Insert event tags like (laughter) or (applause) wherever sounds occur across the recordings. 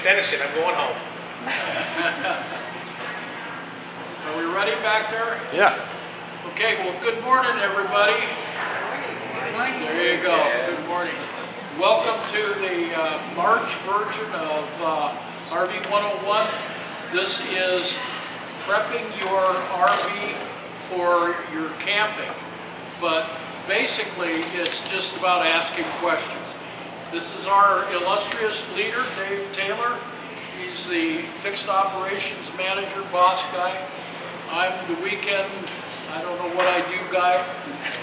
finish it, I'm going home. (laughs) Are we ready back there? Yeah. Okay, well, good morning, everybody. There you go, good morning. Welcome to the uh, March version of uh, RV 101. This is prepping your RV for your camping, but basically it's just about asking questions. This is our illustrious leader, Dave Taylor. He's the fixed operations manager, boss guy. I'm the weekend, I don't know what I do guy.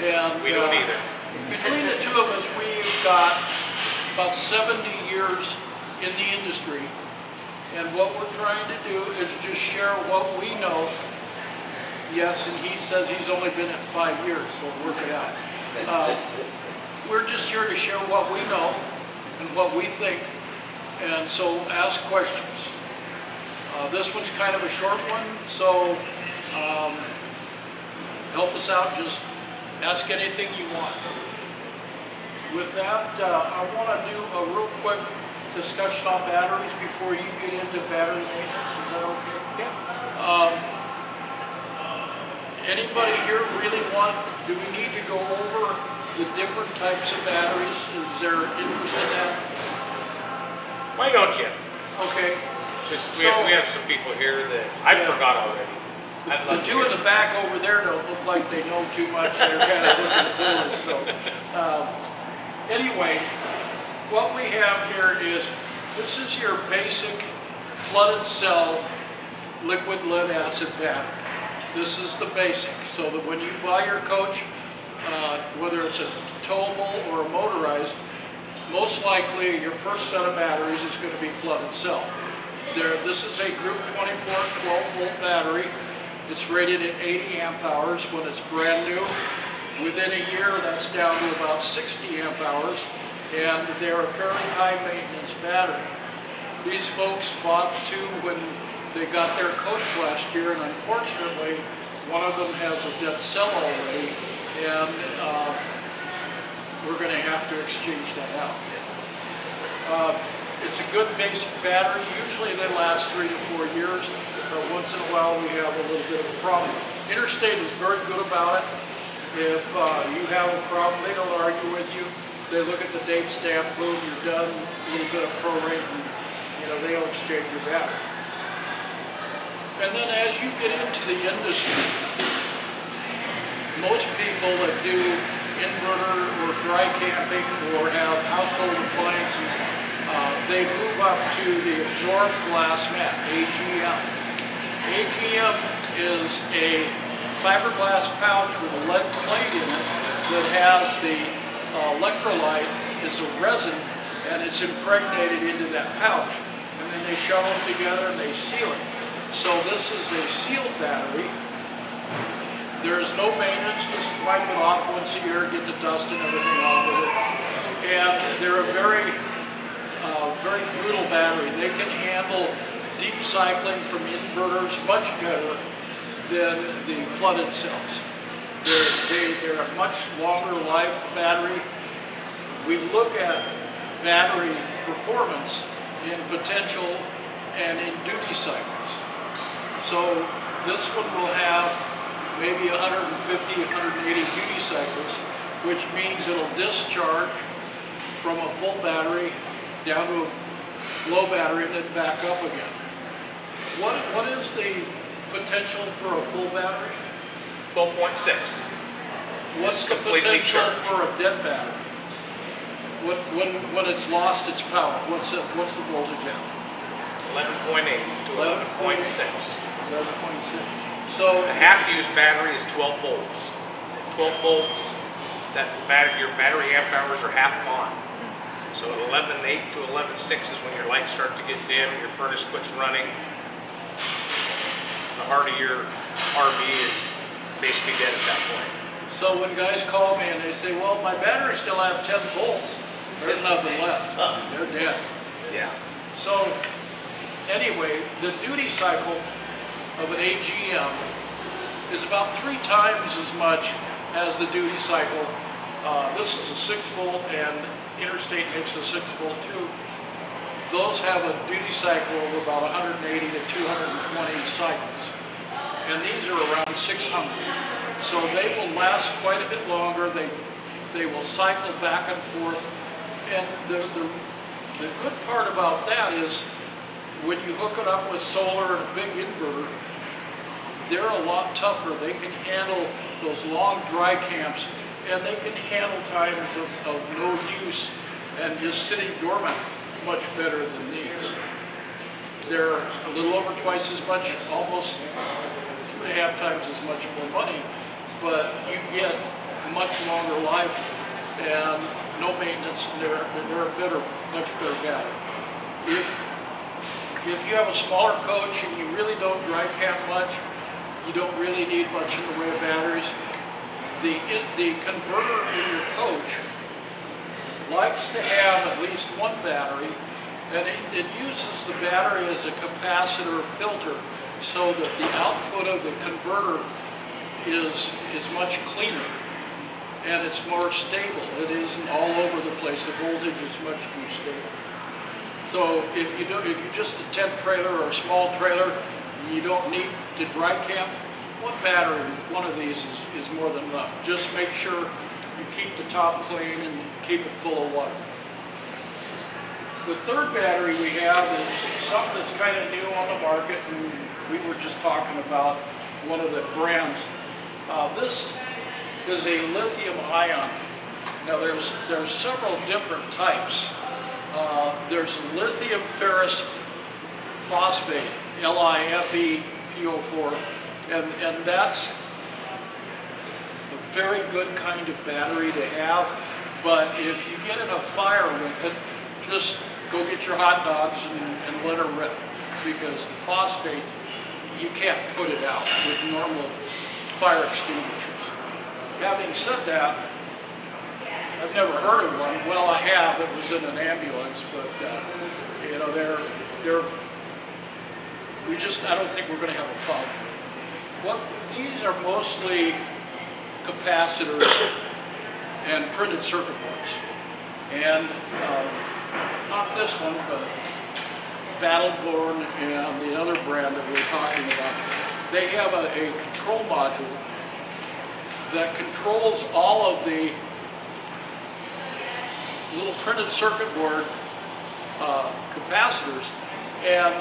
And We don't uh, either. Between the two of us, we've got about 70 years in the industry. And what we're trying to do is just share what we know. Yes, and he says he's only been in five years, so work it out. Uh, We're just here to share what we know and what we think. And so ask questions. Uh, This one's kind of a short one, so um, help us out, just ask anything you want. With that, uh, I want to do a real quick discussion on batteries before you get into battery maintenance, is that okay? Yeah. Um, Anybody here really want, do we need to go over the different types of batteries? Is there interest in that? Why don't you? Okay. Just, we have, we have some people here that I Yeah. forgot already. The to two in the back over there don't look like they know too much, they're kind of looking clueless, so. (laughs) um, Anyway, what we have here is, this is your basic flooded cell liquid lead acid battery. This is the basic, so that when you buy your coach, uh, whether it's a towable or a motorized, most likely your first set of batteries is going to be flooded cell. There, this is a Group 24 12 volt battery. It's rated at 80 amp hours when it's brand new. Within a year, that's down to about 60 amp hours, and they're a fairly high maintenance battery. These folks bought two when they got their coach last year, and unfortunately, one of them has a dead cell already, and uh, we're going to have to exchange that out. Uh, It's a good basic battery. Usually they last three to four years, but once in a while we have a little bit of a problem. Interstate is very good about it. If uh, you have a problem, they don't argue with you. They look at the date stamp, boom, you're done, a little bit of prorate, and, you know, they'll exchange your battery. And then as you get into the industry, most people that do inverter or dry camping or have household appliances, uh, they move up to the absorbed glass mat, AGM. AGM is a fiberglass pouch with a lead plate in it that has the uh, electrolyte is a resin and it's impregnated into that pouch. And then they shove them together and they seal it. So this is a sealed battery there's no maintenance, just wipe it off once a year, get the dust and everything off of it. And they're a very, uh, very brutal battery. They can handle deep cycling from inverters much better than the flooded cells. They're, they, they're a much longer life battery. We look at battery performance in potential and in duty cycles. So this one will have maybe 150, 180 duty cycles, which means it'll discharge from a full battery down to a low battery and then back up again. What, what is the potential for a full battery? 12.6. What's the potential charged. for a dead battery? When, when, when it's lost its power, what's it, what's the voltage at? 11.8 to 11.6. 11.6. So, A half-used battery is 12 volts. At 12 volts, that battery, your battery amp hours are half gone. So at 11.8 to 11.6 is when your lights start to get dim, your furnace quits running. The heart of your RV is basically dead at that point. So when guys call me and they say, well, my battery still have 10 volts, there's nothing left. They're dead. Yeah. So anyway, the duty cycle of an AGM is about three times as much as the duty cycle. Uh, this is a six volt and Interstate makes a six volt too. those have a duty cycle of about 180 to 220 cycles. And these are around 600. So they will last quite a bit longer. They, they will cycle back and forth. And the, the, the good part about that is when you hook it up with solar and a big inverter, they're a lot tougher. They can handle those long dry camps and they can handle times of, of no use and just sitting dormant much better than these. They're a little over twice as much, almost two and a half times as much more money, but you get much longer life and no maintenance, and they're, they're a better, much better battery. If, if you have a smaller coach and you really don't dry camp much, you don't really need much in the way of batteries, the, the converter in your coach likes to have at least one battery, and it, it uses the battery as a capacitor filter so that the output of the converter is, is much cleaner and it's more stable. It isn't all over the place. The voltage is much more stable. So if you do, if you're just a tent trailer or a small trailer, you don't need to dry camp, one battery, one of these is, is more than enough. Just make sure you keep the top clean and keep it full of water. The third battery we have is something that's kind of new on the market, and we were just talking about one of the brands. Uh, this is a lithium ion. Now there's there's several different types. Uh, there's lithium ferrous phosphate, LiFePO4, and and that's a very good kind of battery to have. But if you get in a fire with it, just go get your hot dogs and, and let her rip, because the phosphate you can't put it out with normal fire extinguishers. Having said that, I've never heard of one. Well, I have. It was in an ambulance, but uh, you know, they're they're. We just I don't think we're going to have a problem. What these are mostly capacitors and printed circuit boards, and um, not this one, but Battleborn and the other brand that we're talking about. They have a, a control module that controls all of the little printed circuit board uh, capacitors and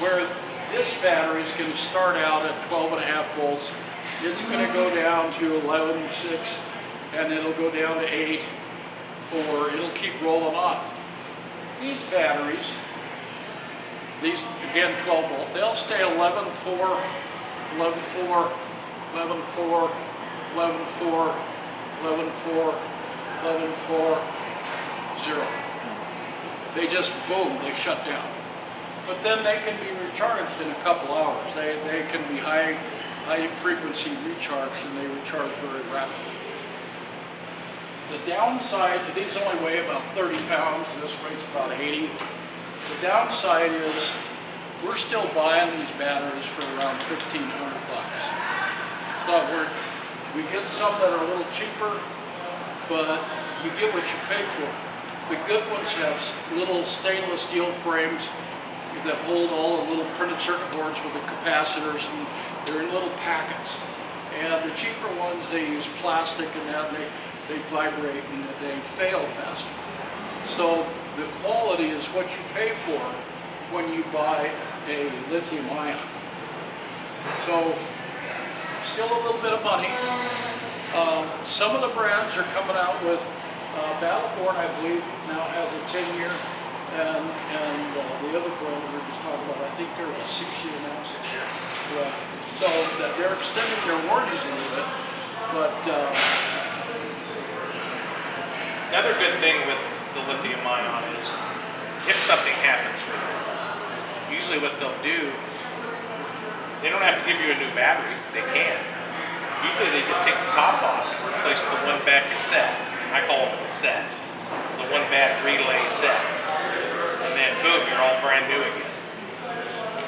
where this battery is going to start out at 12 and a half volts, it's going to go down to 11.6 and it'll go down to 8 for, it'll keep rolling off. These batteries, these, again 12 volt, they'll stay 11.4, 11.4, 11.4, 11.4, 11.4, 11.4, 0. They just, boom, they shut down. But then they can be recharged in a couple hours. They, they can be high, high frequency recharged and they recharge very rapidly. The downside, these only weigh about 30 pounds, this weighs about 80. The downside is we're still buying these batteries for around 1500 bucks. So we're, we get some that are a little cheaper, but you get what you pay for. The good ones have little stainless steel frames that hold all the little printed circuit boards with the capacitors and they're in little packets. And the cheaper ones, they use plastic and that, and they, they vibrate and they fail faster. So the quality is what you pay for when you buy a lithium ion. So still a little bit of money. Um, some of the brands are coming out with, uh, Battleborn, I believe, now has a 10 year. And, and uh, the other brand we were just talking about, I think they're a six year now. Six year. Yeah. So that they're extending their warranties a little bit. But, uh, Another good thing with the lithium ion is if something happens with it, usually what they'll do, they don't have to give you a new battery. They can. Usually they just take the top off and replace the one bad cassette. I call it a cassette. The one bad relay set. And then boom, you're all brand new again.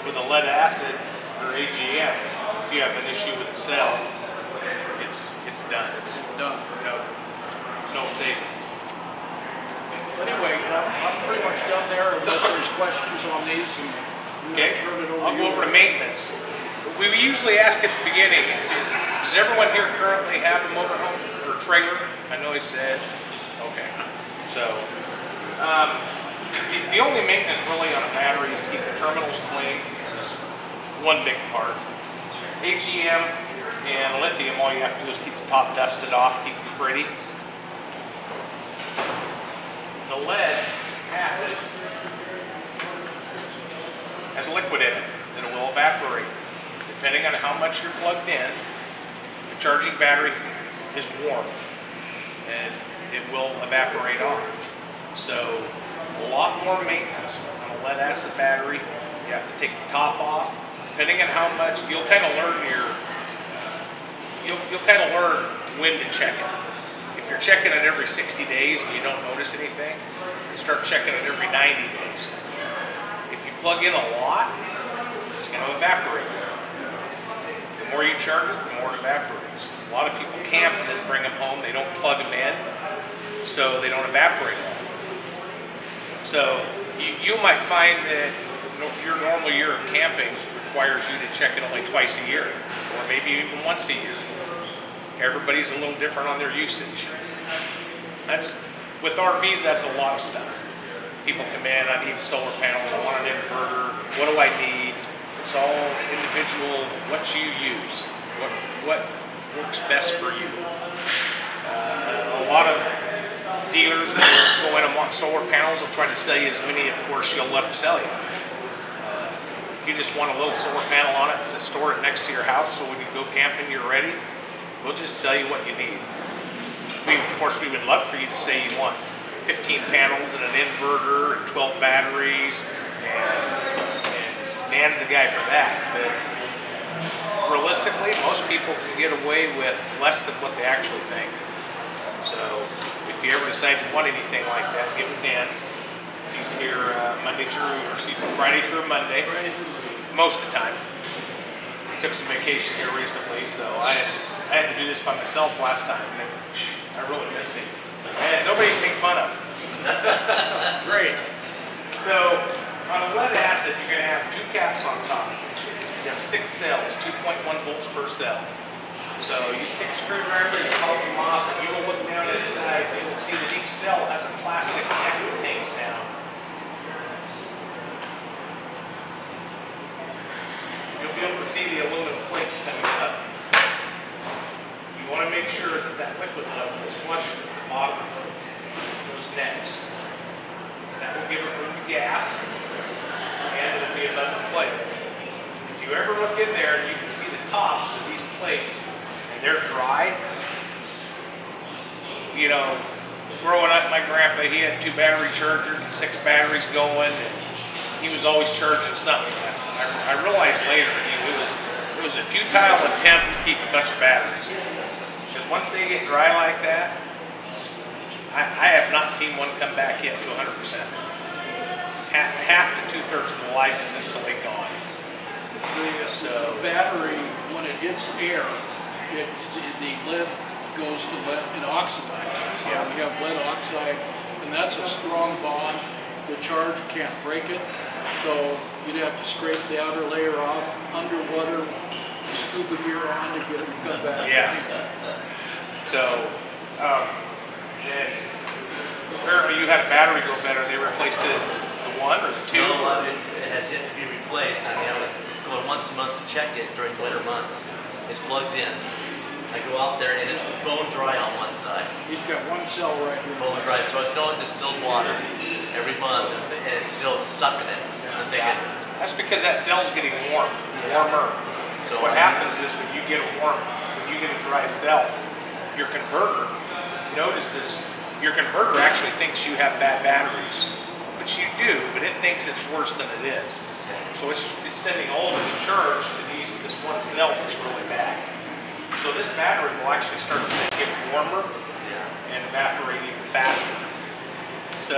With a lead acid or AGM, if you have an issue with a cell, it's it's done. It's done. no no saving. anyway, I'm, I'm pretty much done there unless there's questions on these and Okay, turn it over to I'll go over to maintenance. We usually ask at the beginning, does everyone here currently have a motorhome or trailer? I know he said, okay. So, um, the, the only maintenance really on a battery is to keep the terminals clean. Is one big part. AGM and lithium, all you have to do is keep the top dusted off, keep it pretty. The lead acid has liquid in it that it will evaporate. Depending on how much you're plugged in, the charging battery is warm and it will evaporate off. So a lot more maintenance on a lead acid battery. You have to take the top off. Depending on how much, you'll kind of learn your, you'll, you'll kind of learn when to check it. If you're checking it every 60 days and you don't notice anything, start checking it every 90 days. If you plug in a lot, it's going to evaporate. The more you charge it, the more it evaporates. A lot of people camp and then bring them home. They don't plug them in, so they don't evaporate. So you, you might find that your normal year of camping requires you to check it only twice a year, or maybe even once a year. Everybody's a little different on their usage. That's, with RVs, that's a lot of stuff. People come in, I need solar panels, I want an inverter, what do I need? It's all individual, what you use, what, what works best for you. Uh, a lot of dealers will go in and want solar panels will try to sell you as many, of course, you'll let them sell you. Uh, If you just want a little solar panel on it to store it next to your house, so when you go camping, you're ready, we'll just tell you what you need. We, of course, we would love for you to say you want 15 panels and an inverter and 12 batteries, and, Dan's the guy for that. But realistically, most people can get away with less than what they actually think. So if you ever decide you want anything like that, give it Dan. He's here uh, Monday through, or excuse me, Friday through Monday, most of the time. He took some vacation here recently, so I had, I had to do this by myself last time. and I really missed him. I had nobody to make fun of. (laughs) Great. So on a lead acid, you're going to have two caps on top. You have six cells, 2.1 volts per cell. So you take a screwdriver, you pop them off, and you will look down inside, and you will see that each cell has a plastic cap that down. You'll be able to see the aluminum plates coming up. You want to make sure that that liquid level is flush with the bottom of those necks. That will give it room to gas, and it'll be above the plate. If you ever look in there, you can see the tops of these plates, and they're dry. You know, growing up, my grandpa, he had two battery chargers and six batteries going, and he was always charging something. I, I realized later, it was, it was a futile attempt to keep a bunch of batteries. Because once they get dry like that, I, I have not seen one come back in to 100%. Half, half to two thirds of the life is instantly gone. The So- battery, when it hits air, it, the, the lead goes to lead, it oxidizes. So Yeah. we have lead oxide, and that's a strong bond. The charge can't break it, so you'd have to scrape the outer layer off, underwater, scuba gear on to get it to come back. Yeah. So, um, and apparently you had a battery go better. They replaced it, the one or the two? No, uh, it's, it has yet to be replaced. I mean, I was going once a month to check it during winter months. It's plugged in. I go out there and it's bone dry on one side. He's got one cell right here. Bone dry, so I fill it with distilled water every month and, and it's still sucking it. I'm thinking, That's because that cell's getting warm, warmer. so What happens is when you get a warm, when you get a dry cell, your converter notices, your converter actually thinks you have bad batteries, which you do, but it thinks it's worse than it is. So it's, it's sending all of its charge to these, this one cell that's really bad. So this battery will actually start to get warmer Yeah. and evaporate even faster. So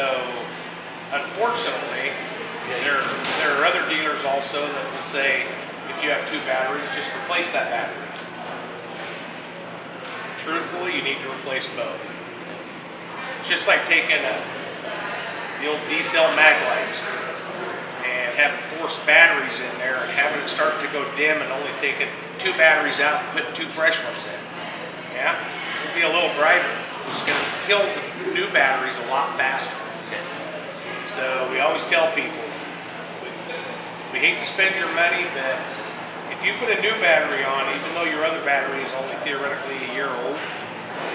unfortunately, there, there are other dealers also that will say, if you have two batteries, just replace that battery. Truthfully, you need to replace both. Just like taking a, the old D-cell mag lights and having forced batteries in there and having it start to go dim and only taking two batteries out and putting two fresh ones in. Yeah, it'll be a little brighter. It's gonna kill the new batteries a lot faster. Okay. So we always tell people, we, we hate to spend your money, but if you put a new battery on, even though your other battery is only theoretically a year old,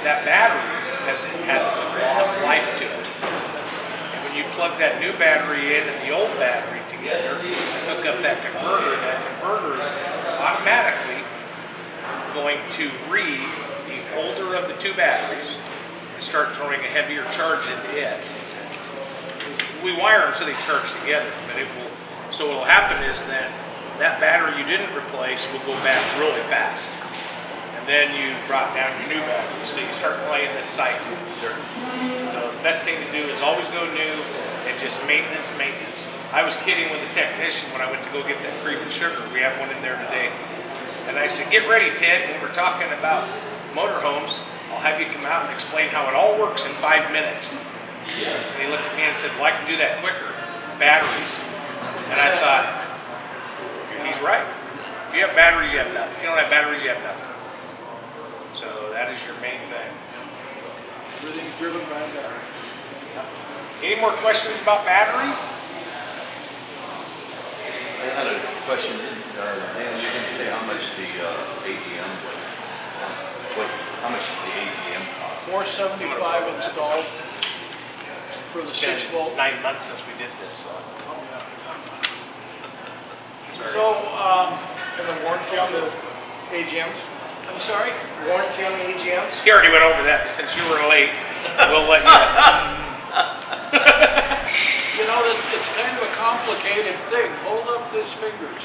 that battery has, has lost life to it. And when you plug that new battery in and the old battery hook up that converter, that converter is automatically going to read the older of the two batteries and start throwing a heavier charge into it we wire them so they charge together, but it will, so what'll happen is then that battery you didn't replace will go bad really fast. And then you brought down your new battery, so you start playing this cycle. So the best thing to do is always go new and just maintenance, maintenance. I was kidding with the technician when I went to go get that cream and sugar. We have one in there today. And I said, get ready, Ted, when we're talking about motorhomes, I'll have you come out and explain how it all works in five minutes. And he looked at me and said, well, I can do that quicker. Batteries. And I thought, he's right. If you have batteries, you have nothing. If you don't have batteries, you have nothing. So that is your main thing. Everything's driven by battery. Any more questions about batteries? I had a question, or Dan, you didn't say how much the uh, AGM was. What, how much did the AGM cost? Four seventy-five installed for the It's been six volt. nine months since we did this, so. So, um, And the warranty on the AGMs? I'm sorry? Warranty on the AGMs? He already went over that, but since you were late, we'll let you. (laughs) (laughs) You know, it's, it's kind of a complicated thing. Hold up these fingers.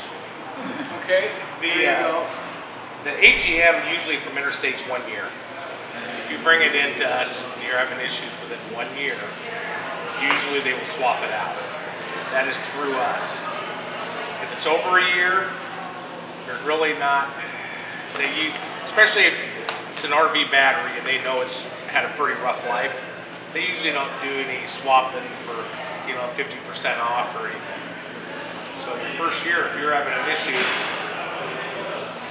Okay? The, uh. The AGM usually from Interstate's one year. If you bring it in to us, and you're having issues within one year, usually they will swap it out. That is through us. If it's over a year, there's really not, they, especially if it's an RV battery and they know it's had a pretty rough life, they usually don't do any swapping for, you know, 50% off or anything. So your first year, if you're having an issue,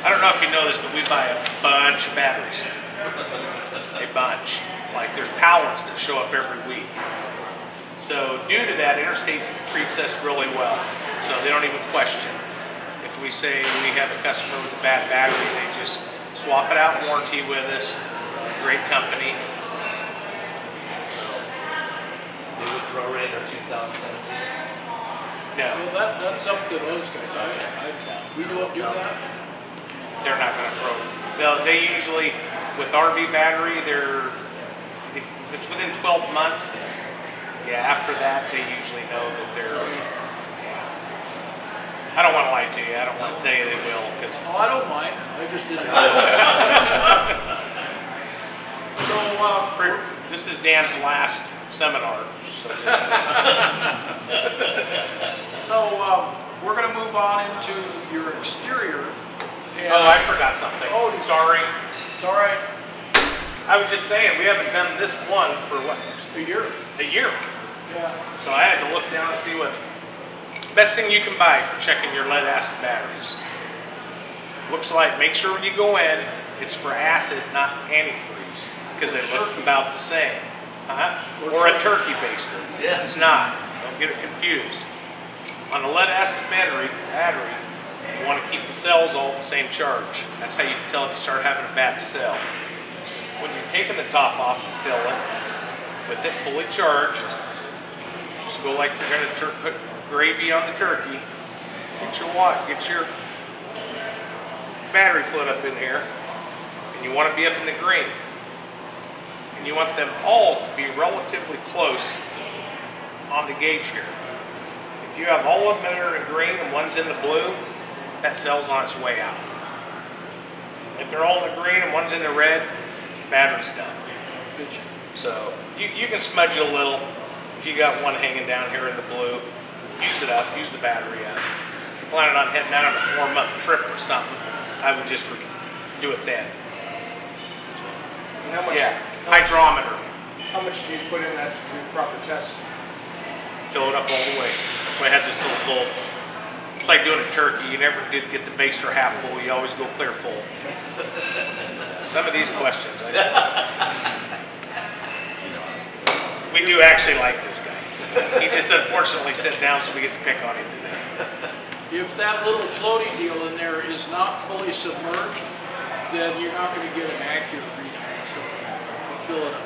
I don't know if you know this, but we buy a bunch of batteries. A bunch. Like there's pallets that show up every week. So due to that, Interstate treats us really well. So they don't even question. If we say we have a customer with a bad battery, they just swap it out warranty with us. Great company. They would prorate our 2017. No, Well, that, that's up to those guys. I, I, we don't do that. they're not gonna throw They'll, they usually, with RV battery, they're, if, if it's within 12 months, yeah, after that, they usually know that they're, yeah. I don't wanna lie to you, I don't wanna tell you they will, because Oh, I don't mind. I just didn't. (laughs) (laughs) So, uh, for, this is Dan's last seminar, so so, um, we're gonna move on into your exterior. oh, I forgot something. Oh, sorry. It's all right. I was just saying, we haven't done this one for what, A year. a year? Yeah. So I had to look down and see what, best thing you can buy for checking your lead acid batteries. Looks like, make sure when you go in, it's for acid, not antifreeze, because they look about the same. Huh? Or a turkey baster. Yeah. It's not, don't get it confused. On a lead acid battery, battery, you want to keep the cells all the same charge. That's how you can tell if you start having a bad cell. When you're taking the top off to fill it, with it fully charged, just go like you're gonna tur- put gravy on the turkey. Get your what? Get your battery foot up in here, and you want to be up in the green. And you want them all to be relatively close on the gauge here. If you have all of them that are in green and one's in the blue, that cell's on its way out. If they're all in the green and one's in the red, battery's done. So you, you can smudge it a little. If you got one hanging down here in the blue, use it up, use the battery up. If you're planning on heading out on a four month trip or something, I would just do it then. And how much, Yeah, how much- hydrometer. How much do you put in that to do proper test? fill it up all the way. That's why it has this little bulb. It's like doing a turkey. You never did get the baster half full. You always go clear full. (laughs) Some of these questions, I swear. We do actually like this guy. He just unfortunately sat down, so we get to pick on him today. If that little floaty deal in there is not fully submerged, then you're not gonna get an accurate reading, so fill it up.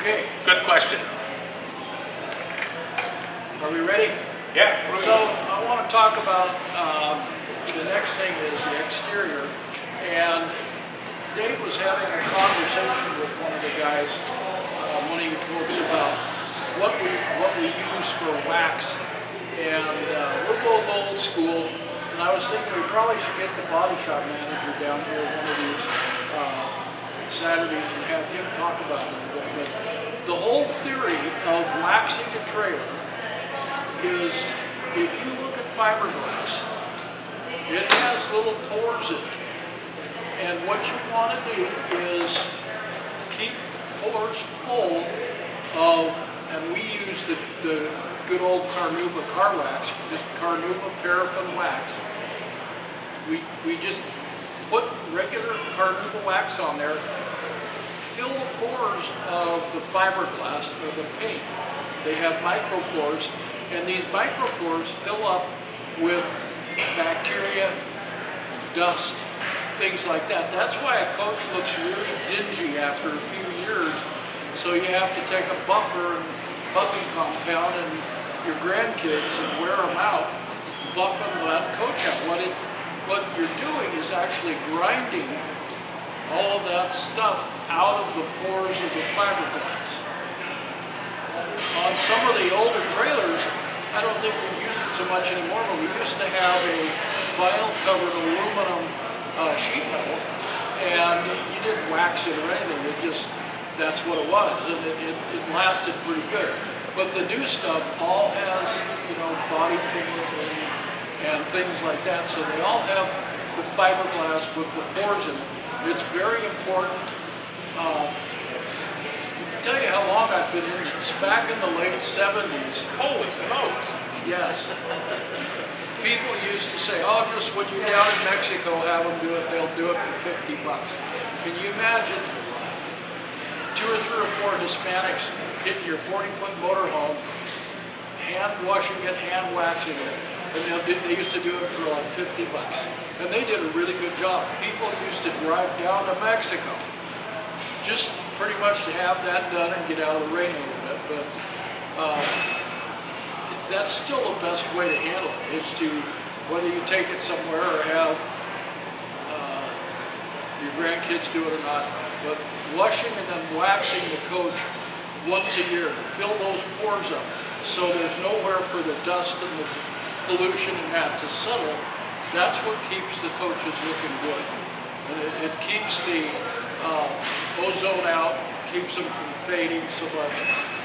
Okay, Good question. are we ready? Yeah. So I want to talk about, um, the next thing is the exterior. And Dave was having a conversation with one of the guys, uh, one of you folks about what we, what we use for wax. And uh, we're both old school. And I was thinking we probably should get the body shop manager down here one of these uh, Saturdays and have him talk about it. But uh, the whole theory of waxing a trailer is if you look at fiberglass, it has little pores in it. And what you want to do is keep the pores full of, and we use the, the good old Carnauba car wax, just Carnauba paraffin wax. We, we just put regular Carnauba wax on there, fill the pores of the fiberglass or the paint. They have micropores, and these micropores fill up with bacteria, dust, things like that. That's why a coach looks really dingy after a few years. So you have to take a buffer and buffing compound and your grandkids and wear them out, buff them that coach out. What it, what you're doing is actually grinding all that stuff out of the pores of the fiberglass. On some of the older trailers, I don't think we use it so much anymore, but we used to have a vinyl covered aluminum uh, sheet metal, and you didn't wax it or anything, it just, that's what it was, and it, it, it lasted pretty good. But the new stuff all has, you know, body paint and, and things like that, so they all have the fiberglass with the pores in it. It's very important. Uh, I tell you how long I've been in this. Back in the late 70s, Holy smokes. yes, people used to say, oh, just when you're down in Mexico, have them do it, they'll do it for 50 bucks. Can you imagine two or three or four Hispanics hitting your 40-foot motorhome, hand washing it, hand waxing it, and they'll do, they used to do it for like 50 bucks. And they did a really good job. People used to drive down to Mexico just pretty much to have that done and get out of the rain a little bit. But um, that's still the best way to handle it. it. Is to whether you take it somewhere or have uh, your grandkids do it or not. But washing and then waxing the coach once a year fill those pores up, so there's nowhere for the dust and the pollution and have to settle. That's what keeps the coaches looking good, and it, it keeps the uh, ozone out, keeps them from fading so much.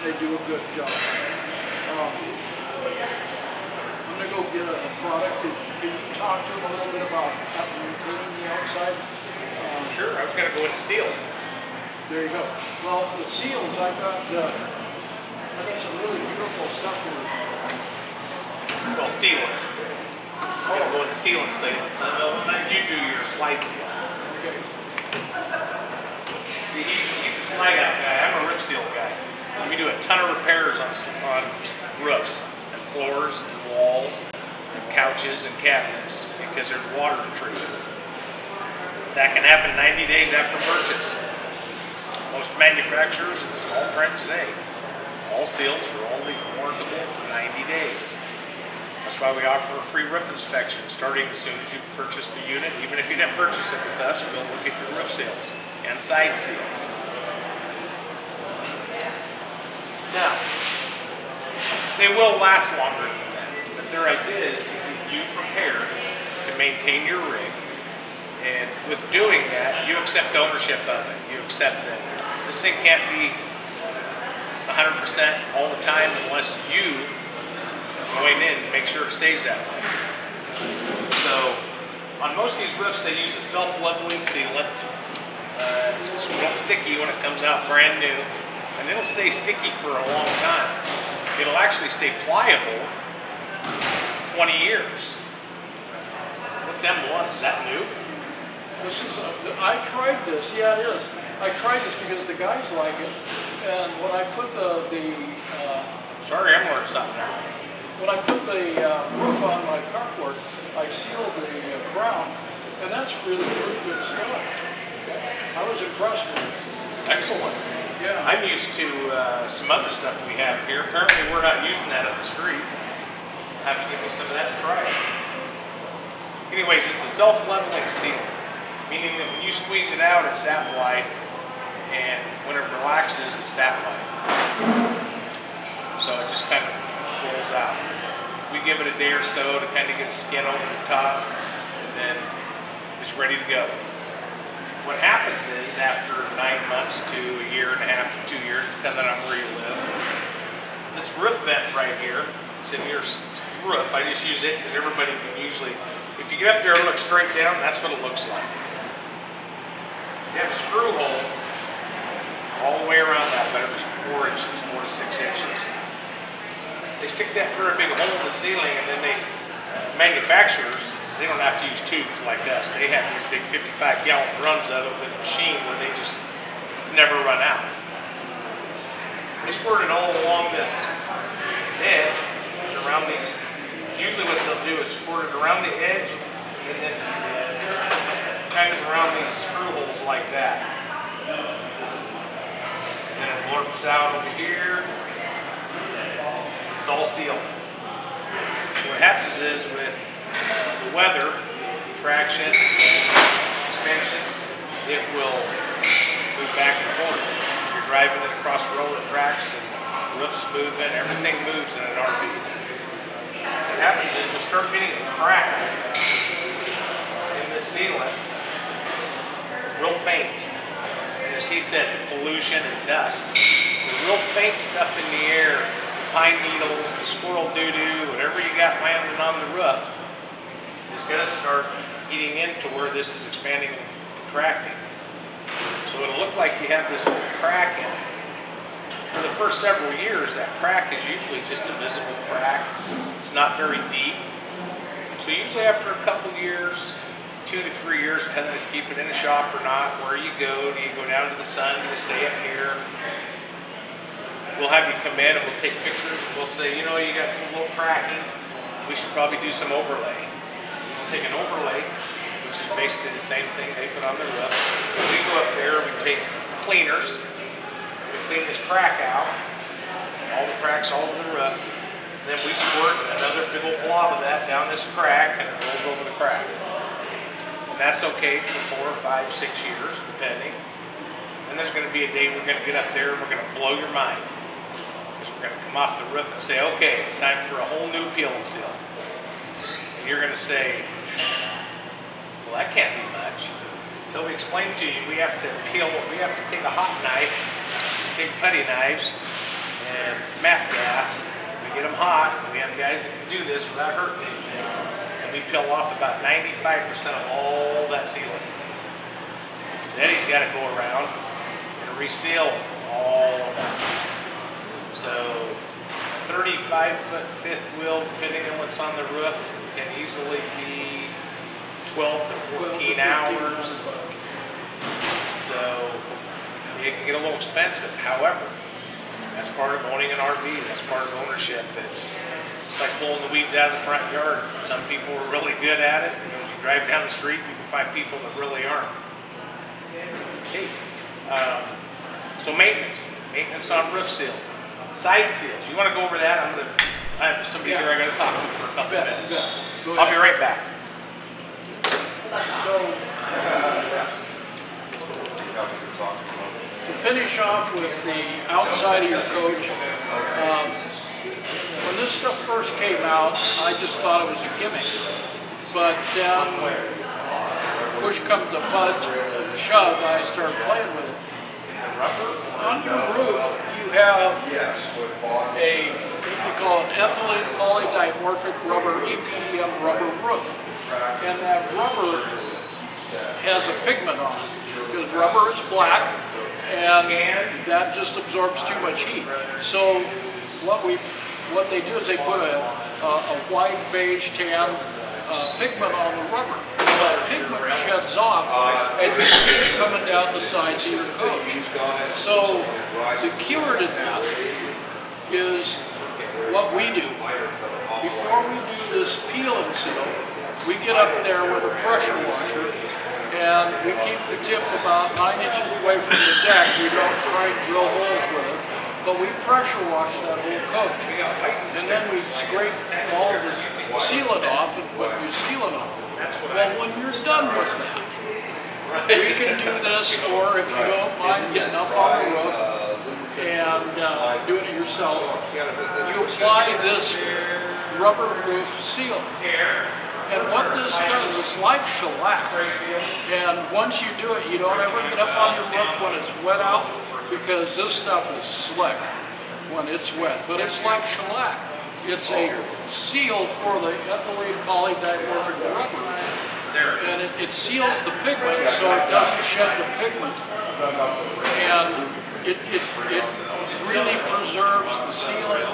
They do a good job. Um, I'm gonna go get a, product. Can you talk to them a little bit about maintaining the outside? Um, Sure, I was gonna go into seals. there you go. Well, the seals, I've got, uh, I got some really beautiful stuff here. Well, sealant. I'm gonna go into sealant sealant. Then you do your slide seals. See, he's, a slide out guy. I'm a roof seal guy. We do a ton of repairs on, on roofs and floors and walls and couches and cabinets because there's water intrusion. That can happen 90 days after purchase. Most manufacturers in small print say all seals are only warrantable for 90 days. That's why we offer a free roof inspection starting as soon as you purchase the unit. Even if you didn't purchase it with us, we'll look at your roof seals and side seals. Now, they will last longer than that, but their idea is to get you prepared to maintain your rig. And with doing that, you accept ownership of it. You accept that this thing can't be 100% all the time unless you join in and make sure it stays that way. So, on most of these roofs, they use a self-leveling sealant. Uh, it's just real sticky when it comes out brand new, and it'll stay sticky for a long time. it'll actually stay pliable for 20 years. What's M1? Is that new? This is, a- I tried this, yeah, it is. I tried this because the guys like it. And when I put the, the, uh, Sorry, I'm learning something. When I put the uh, roof on my carport, I sealed the uh, ground, and that's really pretty good stuff. I was impressed with it. Excellent. Yeah. I'm used to uh, some other stuff we have here. Apparently, we're not using that on the street. Have to give me some of that and try it. Anyways, it's a self-leveling seal, meaning that when you squeeze it out, it's that wide, and when it relaxes, it's that wide. So it just kind of out. We give it a day or so to kind of get a skin over the top, and then it's ready to go. What happens is after nine months to a year and a half to two years, depending on where you live, this roof vent right here, it's in your roof. I just use it because everybody can usually, if you get up there and look straight down, that's what it looks like. You have a screw hole all the way around that, but it was four inches, four to six inches. They stick that very big hole in the ceiling and then they, manufacturers, they don't have to use tubes like us. They have these big 55 gallon drums of it with a machine where they just never run out. They squirt it all along this edge, around these. Usually what they'll do is squirt it around the edge and then kind of around these screw holes like that. And then it blurps out over here. It's all sealed. So what happens is with the weather, traction, expansion, it will move back and forth. You're driving it across roller tracks and roof's moving, everything moves in an RV. What happens is you'll start getting a crack in the sealant, real faint. And as he said, pollution and dust. The real faint stuff in the air, pine needles, the squirrel doo-doo, whatever you got landing on the roof, is gonna start eating into where this is expanding and contracting. So it'll look like you have this little crack in it. For the first several years, that crack is usually just a visible crack. It's not very deep. So usually after a couple years, two to three years, depending if you keep it in a shop or not, where you go, do you go down to the sun, do you stay up here? We'll have you come in and we'll take pictures we'll say, you know, you got some little cracking. We should probably do some overlay. We'll take an overlay, which is basically the same thing they put on the roof. We go up there, we take cleaners, we clean this crack out, all the cracks all over the roof. And then we squirt another big old blob of that down this crack and it rolls over the crack. And that's okay for four or five, six years, depending. And there's gonna be a day we're gonna get up there and we're gonna blow your mind. Because we're gonna come off the roof and say, okay, it's time for a whole new peel and seal. And you're gonna say, well, that can't be much. So we explain to you, we have to peel, we have to take a hot knife, take putty knives, and MAPP gas. We get them hot, we have guys that can do this without hurting anything. And we peel off about 95% of all that sealant. Then he's got to go around and reseal all of that. So 35 foot fifth wheel, depending on what's on the roof, can easily be 12 to 14 hours. So it can get a little expensive. However, that's part of owning an RV. That's part of ownership. It's, it's like pulling the weeds out of the front yard. Some people are really good at it. You know, as you drive down the street, you can find people that really aren't. Okay. Um, so maintenance, maintenance on roof seals, side seals. You want to go over that? I'm gonna. I have somebody Yeah. here I got to talk to for a couple Bet, minutes. Go I'll be right back. So, to finish off with the outside of your coach, um, when this stuff first came out, I just thought it was a gimmick. But then, push comes to fudge, uh, shove, I started playing with it. On your roof, have a, what we call an ethylene polydimorphic rubber, EPDM rubber roof. And that rubber has a pigment on it, because rubber is black, and that just absorbs too much heat. So what we, what they do is they put a, a, a white beige tan uh, pigment on the rubber. That pigment sheds off and you see it coming down the sides of your coach. So the cure to that is what we do. Before we do this peel and seal, we get up there with a pressure washer and we keep the tip about nine inches away from the deck. We don't try and drill holes with it, but we pressure wash that whole coach. And then we scrape all of this sealant off and put new sealant on. Well, when you're done with that, we can do this, or if you don't mind getting up on the roof and uh, doing it yourself, you apply this rubber roof seal. And what this does, it's like shellac. And once you do it, you don't ever get up on your roof when it's wet out because this stuff is slick when it's wet. But it's like shellac. It's a seal for the ethylene polydimorphic rubber. And it, it seals the pigment so it doesn't shed the pigment. And it, it, it really preserves the sealing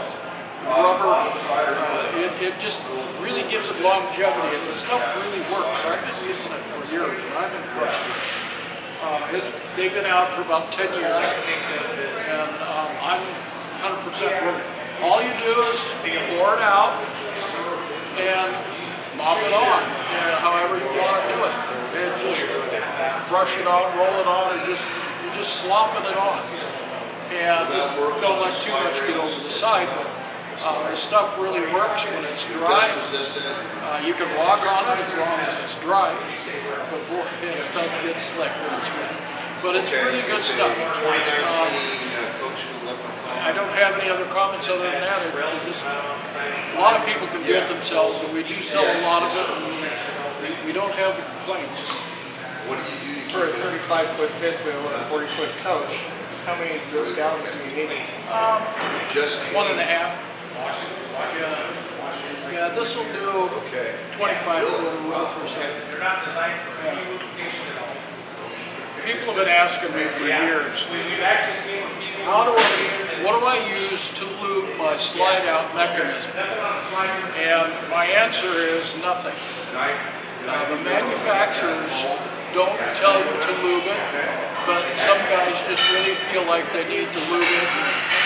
rubber. Uh, it, it just really gives it longevity and the stuff really works. I've been using it for years and I'm impressed with it. Uh, it's, they've been out for about 10 years and um, I'm 100% with it. All you do is pour it out and mop it on, and however you want to do it. And just brush it on, roll it on, and just you're just slopping it on. And don't let too much get over the side, but uh, the stuff really works when it's dry. Uh, you can walk on it as long as it's dry, but boy, it stuff gets slick when it's wet. But it's really good stuff. Um, I don't have any other comments other than that. It really just, a lot of people can do it themselves, but we do sell a lot of it, we, we don't have the complaints. What do you do? For a thirty-five foot fifth wheel and a forty foot coach, how many of those gallons do you need? Um, just. One and a half. Yeah, yeah this will do Okay. 25 foot roof or something. They're not designed for Yeah. any lubrication at all. People have been asking me for years, We- We've actually seen where people. How do I, what do I use to lube my slide out mechanism? And my answer is nothing. Night? Uh, the manufacturers don't tell you to lube it, but some guys just really feel like they need to lube it.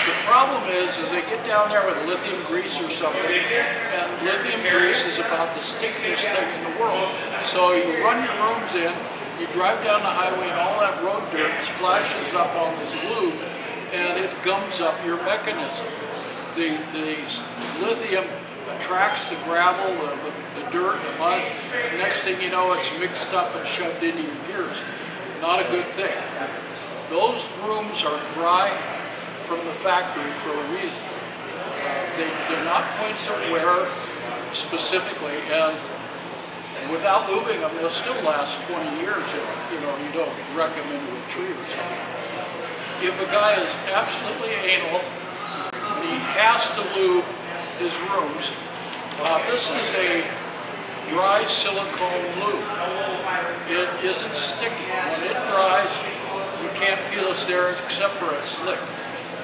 The problem is, is they get down there with lithium grease or something, and lithium grease is about the stickiest thing in the world. So you run your rooms in, you drive down the highway and all that road dirt splashes up on this lube, and it gums up your mechanism. The, the lithium attracts the gravel, the, the dirt, the mud. Next thing you know, it's mixed up and shoved into your gears. Not a good thing. Those rooms are dry from the factory for a reason. Uh, they, they're not points of wear specifically, and without lubing them, they'll still last 20 years if you know you don't wreck them into a tree or something. If a guy is absolutely anal he has to lube his rooms, uh, this is a dry silicone lube. It isn't sticky. When it dries, you can't feel it's there except for a slick.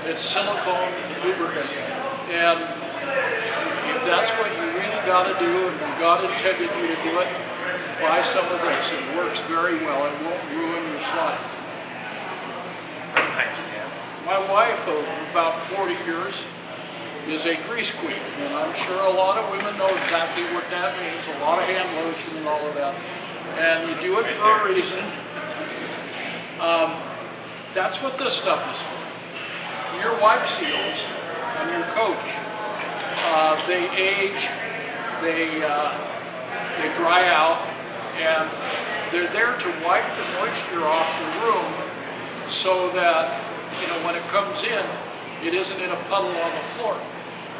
It's silicone lubricant. And if that's what you really got to do, and God intended you to do it, buy some of this. It works very well. It won't ruin your slide. My wife of about 40 years is a grease queen, and I'm sure a lot of women know exactly what that means. A lot of hand lotion and all of that. And you do it for a reason. Um, that's what this stuff is for. Your wipe seals and your coach, uh, they age, they, uh, they dry out, and they're there to wipe the moisture off the room so that, you know, when it comes in, it isn't in a puddle on the floor.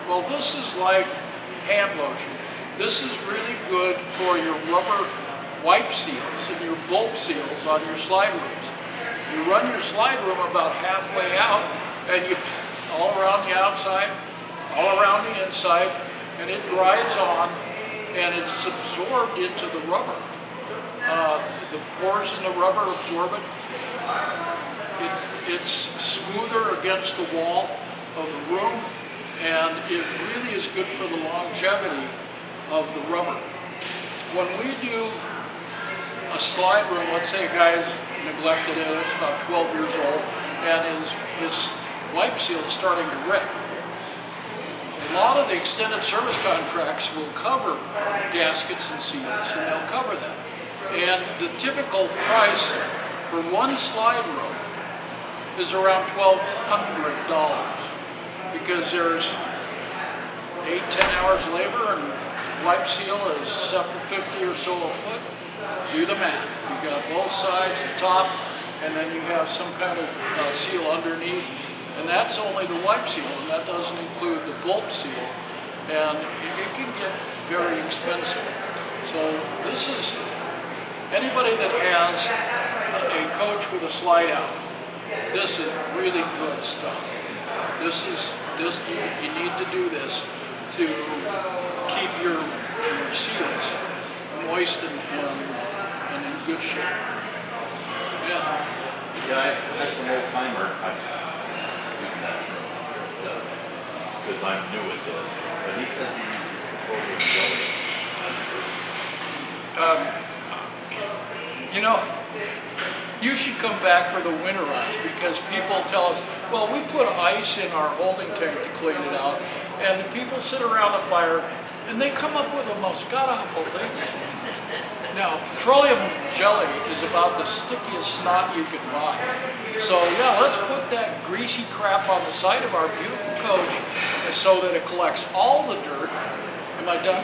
Well, this is like hand lotion. This is really good for your rubber wipe seals and your bulb seals on your slide rooms. You run your slide room about halfway out and you all around the outside, all around the inside, and it dries on and it's absorbed into the rubber. Uh, the pores in the rubber absorb it. It's, it's smoother against the wall of the room and it really is good for the longevity of the rubber. When we do a slide room, let's say a guy's neglected it, it's about 12 years old, and his, his wipe seal is starting to rip. A lot of the extended service contracts will cover gaskets and seals, and they'll cover that. And the typical price for one slide room is around $1,200 because there's eight, 10 hours labor and wipe seal is 750 or so a foot. Do the math. You've got both sides, the top, and then you have some kind of uh, seal underneath. And that's only the wipe seal, and that doesn't include the bulb seal. And it, it can get very expensive. So this is, anybody that has a coach with a slide out, this is really good stuff. This is, this, you, you need to do this to keep your, your seals moist and, and, and in good shape. Yeah. Yeah, I had some old timer. Because I'm new at this, but he says he uses petroleum jelly. Um, you know, you should come back for the winterize because people tell us, well, we put ice in our holding tank to clean it out, and the people sit around the fire and they come up with the most god-awful things. Now, petroleum jelly is about the stickiest snot you can buy. So yeah, let's put that greasy crap on the side of our beautiful coach so that it collects all the dirt. Am I done?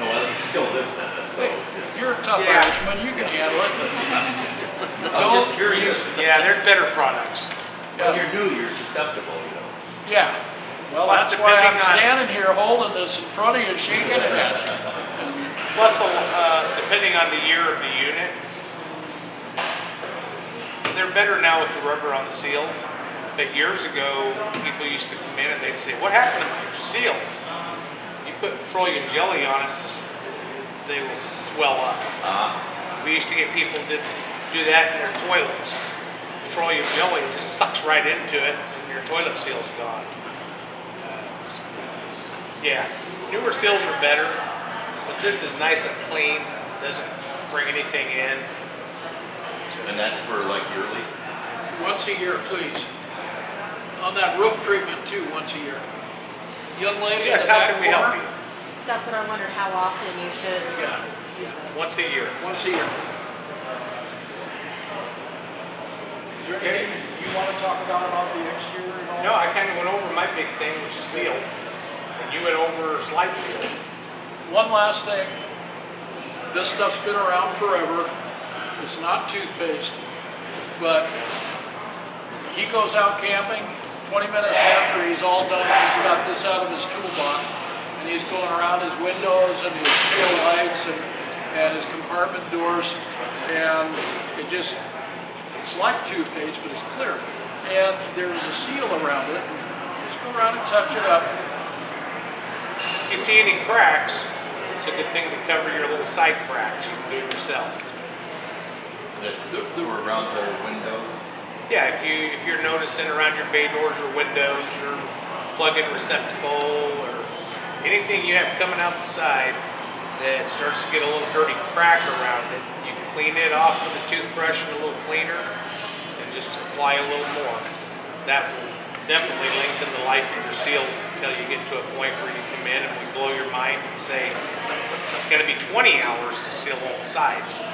No, I still lives in it, so. Hey, you're a tough Yeah. Irishman, you can handle it. (laughs) I'm just Don't curious. Yeah, there's better products. When you're new, you're susceptible, you know. Yeah. Well, Plus, that's why I'm depending on- standing here holding this in front of you, shaking it at you. Plus, uh, depending on the year of the unit, they're better now with the rubber on the seals. But years ago, people used to come in and they'd say, what happened to my seals? You put petroleum jelly on it, just- they will swell up. Uh, We used to get people to do that in their toilets. Petroleum jelly just sucks right into it and your toilet seal's gone. Uh, Yeah, newer seals are better, but this is nice and clean, doesn't bring anything in. and that's for like yearly? Once a year, please. On that roof treatment too, once a year. Young lady Yes, how can we help you? That's what I wondered, how often you should Yeah, use. Once a year. once a year. Is there anything you want to talk about about the exterior and all? No, I kind of went over my big thing, which is seals. And you went over slide seals. One last thing. This stuff's been around forever. It's not toothpaste, but he goes out camping, 20 minutes after he's all done, he's got this out of his toolbox, and he's going around his windows and his tail lights and, and his compartment doors, and it just, it's like toothpaste, but it's clear. And there's a seal around it. Just go around and touch it up. If you see any cracks, it's a good thing to cover your little side cracks. You can do it yourself. That's for around the windows? Yeah, if you if you're noticing around your bay doors or windows or plug-in receptacle or anything you have coming out the side that starts to get a little dirty crack around it, you can clean it off with a toothbrush and a little cleaner and just apply a little more. That will definitely lengthen the life of your seals until you get to a point where you come in and we blow your mind and say it's going to be 20 hours to seal all the sides.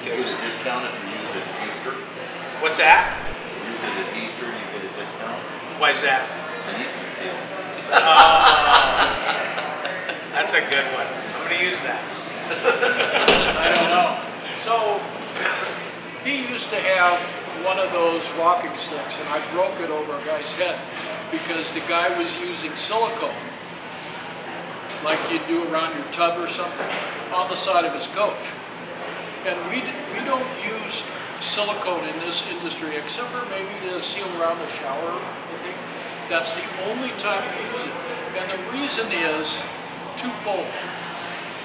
You get a discount if you use it at Easter? What's that? Use it at Easter, you get a discount? Why is that? It's an Easter seal. Oh. That's a good one. I'm going to use that. I don't know. Used to have one of those walking sticks, and I broke it over a guy's head because the guy was using silicone, like you do around your tub or something, on the side of his coach. And we, we don't use silicone in this industry, except for maybe to seal around the shower, I think. That's the only time we use it. And the reason is twofold.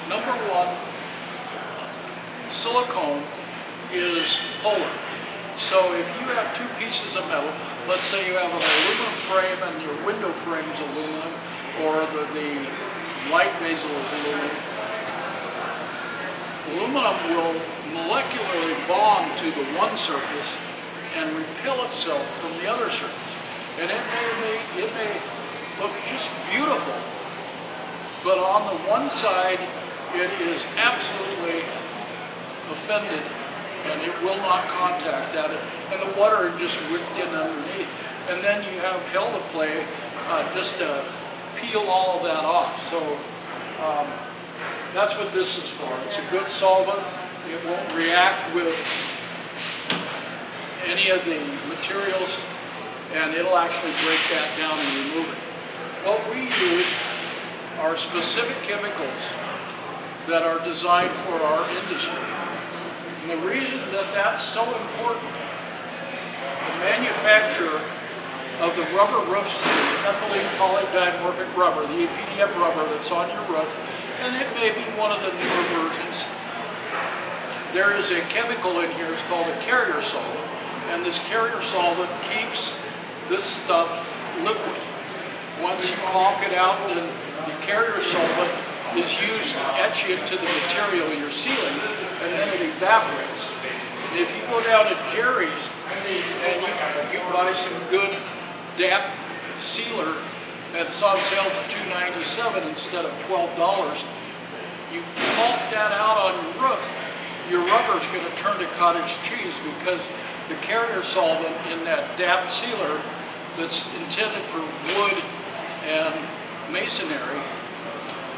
Number one, silicone is polar. So if you have two pieces of metal, let's say you have an aluminum frame and your window frame is aluminum, or the, the light bezel is aluminum, aluminum will molecularly bond to the one surface and repel itself from the other surface. And it may, may, it may look just beautiful, but on the one side, it is absolutely offended and it will not contact at it. And the water just wicked in underneath. And then you have hell to play uh, just to peel all of that off. So um, that's what this is for. It's a good solvent. It won't react with any of the materials and it'll actually break that down and remove it. What we use are specific chemicals that are designed for our industry. And the reason that that's so important, the manufacturer of the rubber roofs, the ethylene polydimorphic rubber, the EPDM rubber that's on your roof, and it may be one of the newer versions. There is a chemical in here, it's called a carrier solvent, and this carrier solvent keeps this stuff liquid. Once you caulk it out, then the carrier solvent is used to etch into the material you're sealing, and then it evaporates. And if you go down to Jerry's and you, you buy some good DAP sealer that's on sale for $2.97 instead of $12, you caulk that out on your roof, your rubber is going to turn to cottage cheese because the carrier solvent in that DAP sealer that's intended for wood and masonry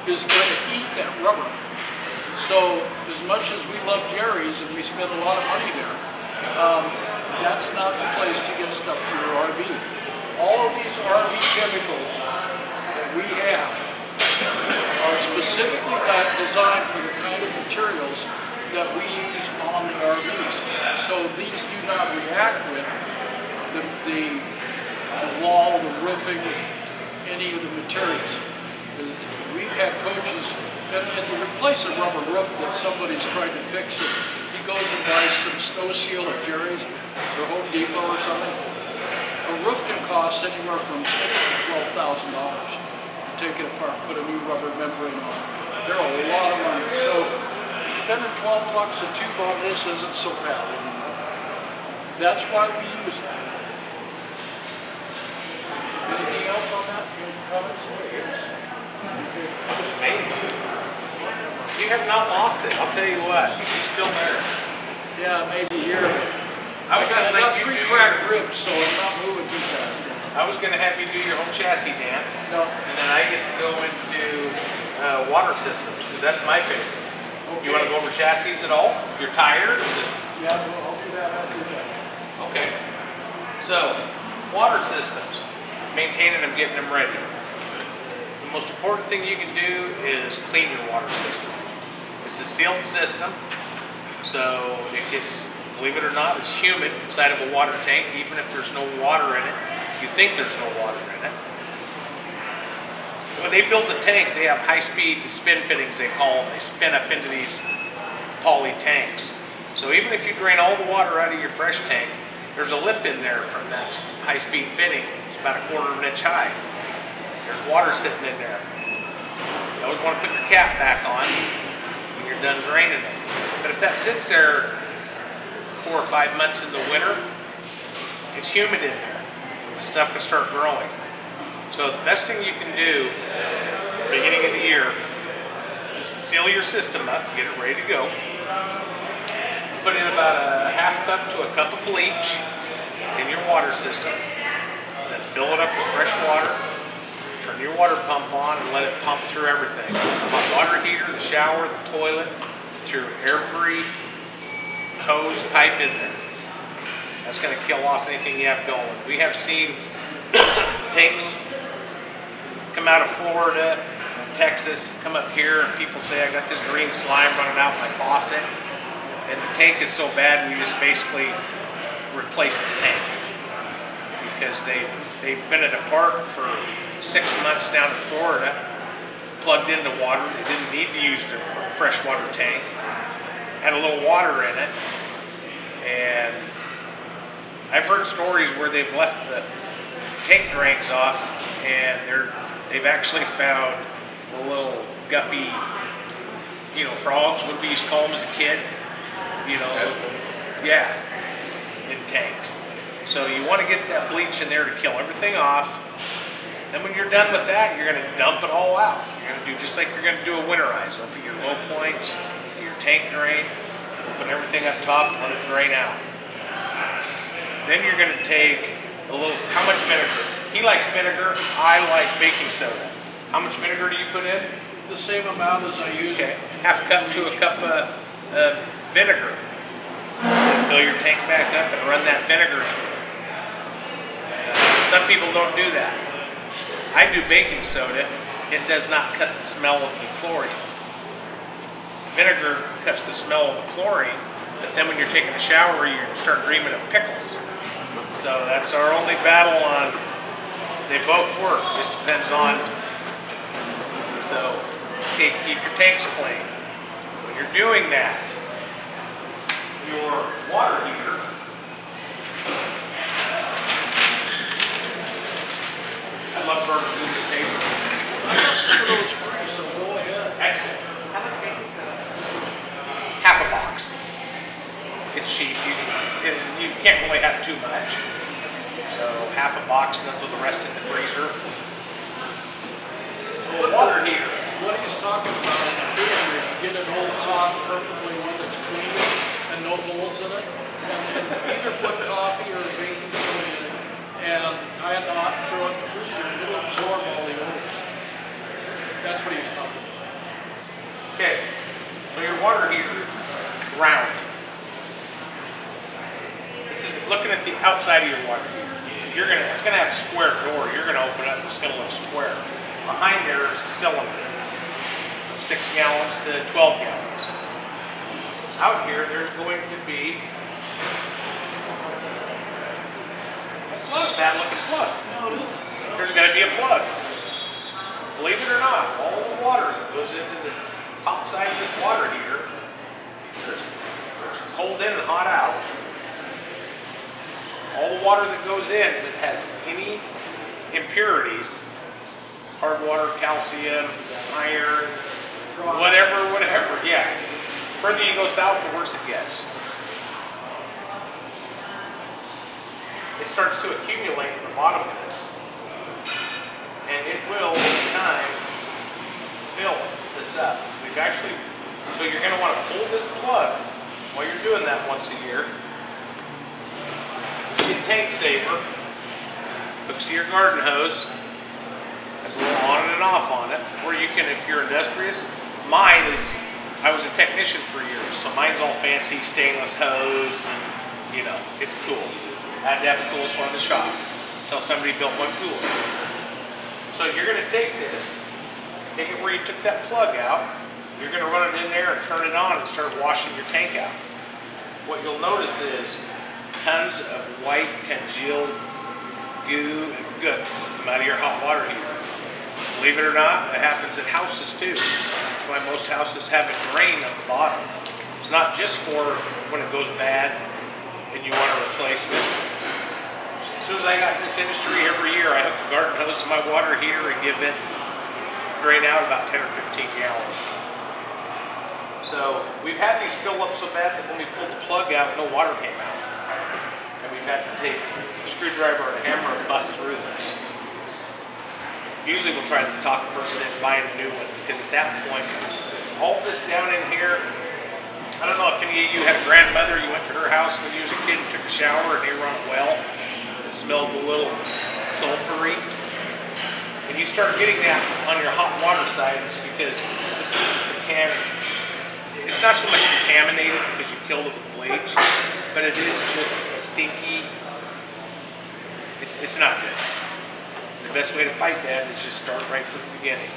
is going to eat that rubber. So as much as we love Jerry's and we spend a lot of money there, um, that's not the place to get stuff for your RV. All of these RV chemicals that we have are specifically designed for the kind of materials that we use on the RVs. So these do not react with the, the, the wall, the roofing, any of the materials. Had coaches, and, and to replace a rubber roof that somebody's trying to fix it, he goes and buys some snow seal at Jerry's or Home Depot or something. A roof can cost anywhere from six to twelve thousand dollars to take it apart, put a new rubber membrane on. They're a lot of money. So spending twelve bucks a tube on this isn't so bad anymore. That's why we use it. Anything else on that? Any comments? I was amazed. You have not lost it, I'll tell you what, it's still there. Yeah, maybe here. I was got, gonna I got let you three cracked ribs, so I'm not moving too fast. I was gonna have you do your own chassis dance, No. and then I get to go into uh, water systems, because that's my favorite. You wanna go over chassis at all? Your tires? Yeah, I'll do that, I'll do that. Okay. So, water systems, maintaining them, getting them ready. The most important thing you can do is clean your water system. It's a sealed system, so it gets, believe it or not, it's humid inside of a water tank, even if there's no water in it. You think there's no water in it. When they build a tank, they have high-speed spin fittings, they call them. They spin up into these poly tanks. So even if you drain all the water out of your fresh tank, there's a lip in there from that high-speed fitting. It's about a quarter of an inch high. There's water sitting in there. You always want to put your cap back on you're done draining it. But if that sits there four or five months in the winter, it's humid in there. The stuff can start growing. So the best thing you can do beginning of the year is to seal your system up, get it ready to go. Put in about a half cup to a cup of bleach in your water system. Then fill it up with fresh water. Your water pump on and let it pump through everything. The water heater, the shower, the toilet, through air-free hose pipe in there. That's going to kill off anything you have going. We have seen (coughs) tanks come out of Florida and Texas, come up here, and people say, I got this green slime running out my faucet. And the tank is so bad, we just basically replace the tank. Because they've, they've been at a park for six months down in Florida, plugged into water. They didn't need to use their freshwater tank. Had a little water in it. And I've heard stories where they've left the tank drains off and they're, they've actually found the little guppy, you know, frogs, what we used to call them as a kid, you know, yeah, in tanks. So you want to get that bleach in there to kill everything off. Then when you're done with that, you're going to dump it all out. You're going to do just like you're going to do a winterize. Open your low points, your tank drain, open everything up top, let it drain out. Then you're going to take a little, how much vinegar? He likes vinegar, I like baking soda. How much vinegar do you put in? The same amount as I use. Okay, half cup to a cup of, of vinegar. And fill your tank back up and run that vinegar through. Some people don't do that. I do baking soda. It does not cut the smell of the chlorine. Vinegar cuts the smell of the chlorine, but then when you're taking a shower, you start dreaming of pickles. So that's our only battle on. They both work. Just depends on. So take, keep your tanks clean. When you're doing that, your water heater I love burning through this paper. I got some of those free, so go ahead. Excellent. How much baking soda? Half a box. It's cheap. You, and you can't really have too much. So half a box and then throw the rest in the freezer. A water heater. What are you talking about in the freezer, is get an old sock, perfectly one that's clean and no holes in it, and, and either put coffee or baking soda in it, and tie a knot, throw it in the freezer, and it'll absorb all the odor. That's what he's talking about. Okay. So your water heater is round. This is looking at the outside of your water heater. You're gonna, it's gonna have a square door. You're gonna open it, it's gonna look square. Behind there is a cylinder, from six gallons to 12 gallons. Out here, there's going to be, it's not a bad looking plug. No, it isn't. There's gonna be a plug. Believe it or not, all the water that goes into the top side of this water heater, there's, there's cold in and hot out. All the water that goes in that has any impurities, hard water, calcium, iron, whatever, whatever, yeah. The further you go south, the worse it gets. It starts to accumulate in the bottom of this. And it will, over time, fill this up. We've actually, so you're gonna wanna pull this plug while you're doing that once a year. It's a tank saver, hooks to your garden hose, has a little on and off on it, or you can, if you're industrious, mine is, I was a technician for years, so mine's all fancy stainless hose, and, you know, it's cool. I had to have the coolest one in the shop, until somebody built one cooler. So you're gonna take this, take it where you took that plug out, you're gonna run it in there and turn it on and start washing your tank out. What you'll notice is tons of white congealed goo and gook come out of your hot water heater. Believe it or not, it happens in houses too. That's why most houses have a drain on the bottom. It's not just for when it goes bad and you want to replace it. Soon as I got in this industry, every year I hook a garden hose to my water heater and give it drain out about 10 or 15 gallons. So we've had these fill up so bad that when we pulled the plug out, no water came out. And we've had to take a screwdriver and a hammer and bust through this. Usually we'll try to talk a person into buying a new one because at that point, all this down in here, I don't know if any of you had a grandmother, you went to her house when you was a kid and took a shower and they a well that smelled a little sulfury. When you start getting that on your hot water side, it's because this is contam it's not so much contaminated because you killed it with bleach, but it is just a stinky, it's, it's not good. The best way to fight that is just start right from the beginning.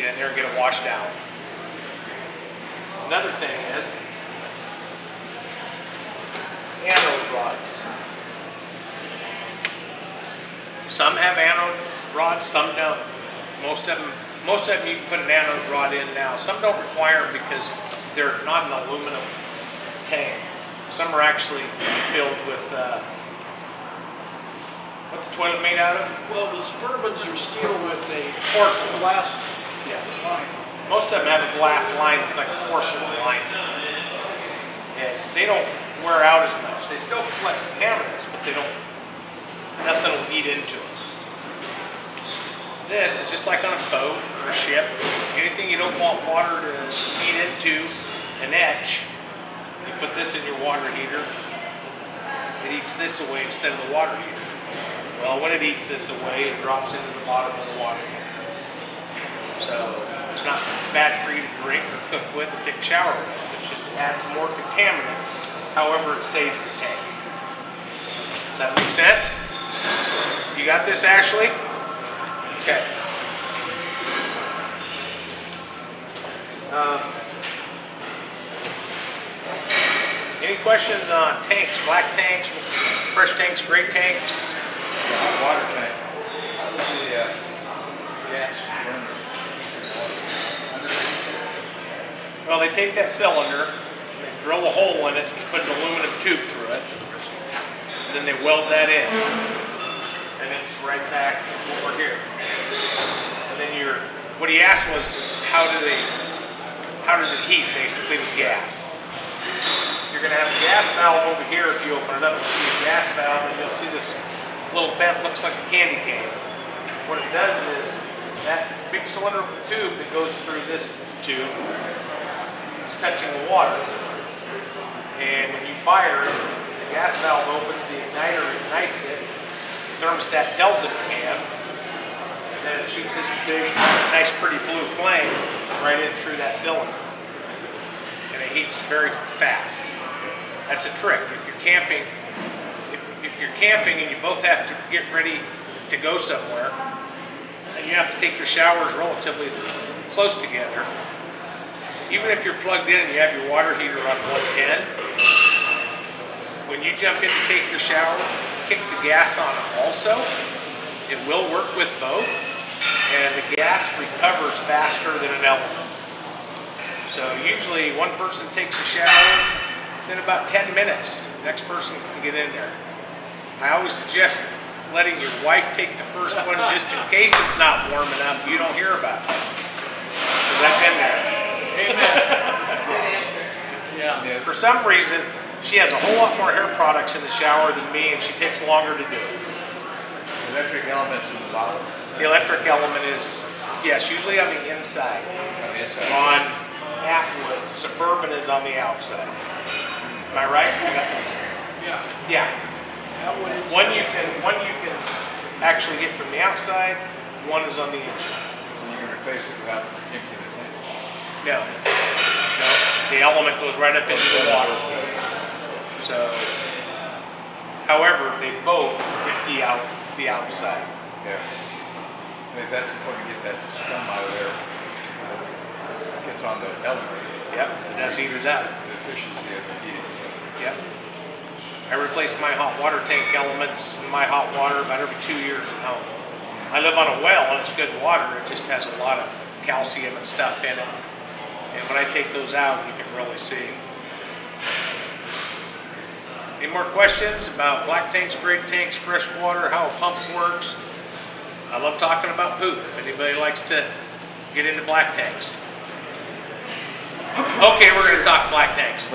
Get in there and get it washed out. Another thing is anode rods. Some have anode rods, some don't. Most of them, most of them you can put an anode rod in now. Some don't require them because they're not an aluminum tank. Some are actually filled with uh, What's the toilet made out of? Well, the Suburbans are steel with a Porcelain. glass Yes. line. Most of them have a glass line that's like a porcelain line. And they don't wear out as much. They still collect contaminants, but they don't, nothing will eat into them. This is just like on a boat or a ship. Anything you don't want water to eat into and etch, you put this in your water heater. It eats this away instead of the water heater. Well, when it eats this away, it drops into the bottom of the water heater. So it's not bad for you to drink or cook with or take a shower with. It just adds more contaminants. However, it saves the tank. Does that make sense? You got this, Ashley? Okay. Um, any questions on tanks, black tanks, fresh tanks, gray tanks? Hot water tank, how does the, uh, gas burner? Well, they take that cylinder, they drill a hole in it, and put an aluminum tube through it, and then they weld that in. And it's right back over here. And then you're, what he asked was, how do they, how does it heat basically with gas? You're gonna have a gas valve over here if you open it up, you'll see a gas valve, and you'll see this little bent, looks like a candy cane. What it does is, that big cylindrical tube that goes through this tube is touching the water. And when you fire it, the gas valve opens, the igniter ignites it, thermostat tells it it can, and then it shoots this big, nice pretty blue flame right in through that cylinder. And it heats very fast. That's a trick. If you're camping, if, if you're camping and you both have to get ready to go somewhere, and you have to take your showers relatively close together, even if you're plugged in and you have your water heater on 110, when you jump in to take your shower, kick the gas on also. It will work with both, and the gas recovers faster than an element. So usually one person takes a shower, then about 10 minutes, next person can get in there. I always suggest letting your wife take the first one just in case it's not warm enough, you don't hear about it. So that's in there. Yeah. Yeah, For some reason, she has a whole lot more hair products in the shower than me, and she takes longer to do it. The electric elements in the bottom, The electric element is, yes, usually on the inside. on the inside. On Atwood, Suburban is on the outside. Am I right? I got those. Yeah. Yeah. That one is. One you can, one you can actually get from the outside, one is on the inside. And you can replace it without emptying the tank. No. No. The element goes right up into the water. So, uh, however, they both empty out the outside. Yeah. I mean, that's important to get that scum out of there. uh, Gets on the element. Yep, it does either that. The efficiency of the heating. Yep. I replace my hot water tank elements in my hot water about every two years at home. I live on a well and it's good water, it just has a lot of calcium and stuff in it. And when I take those out, you can really see. Any more questions about black tanks, gray tanks, fresh water, how a pump works? I love talking about poop, if anybody likes to get into black tanks. Okay, we're gonna talk black tanks.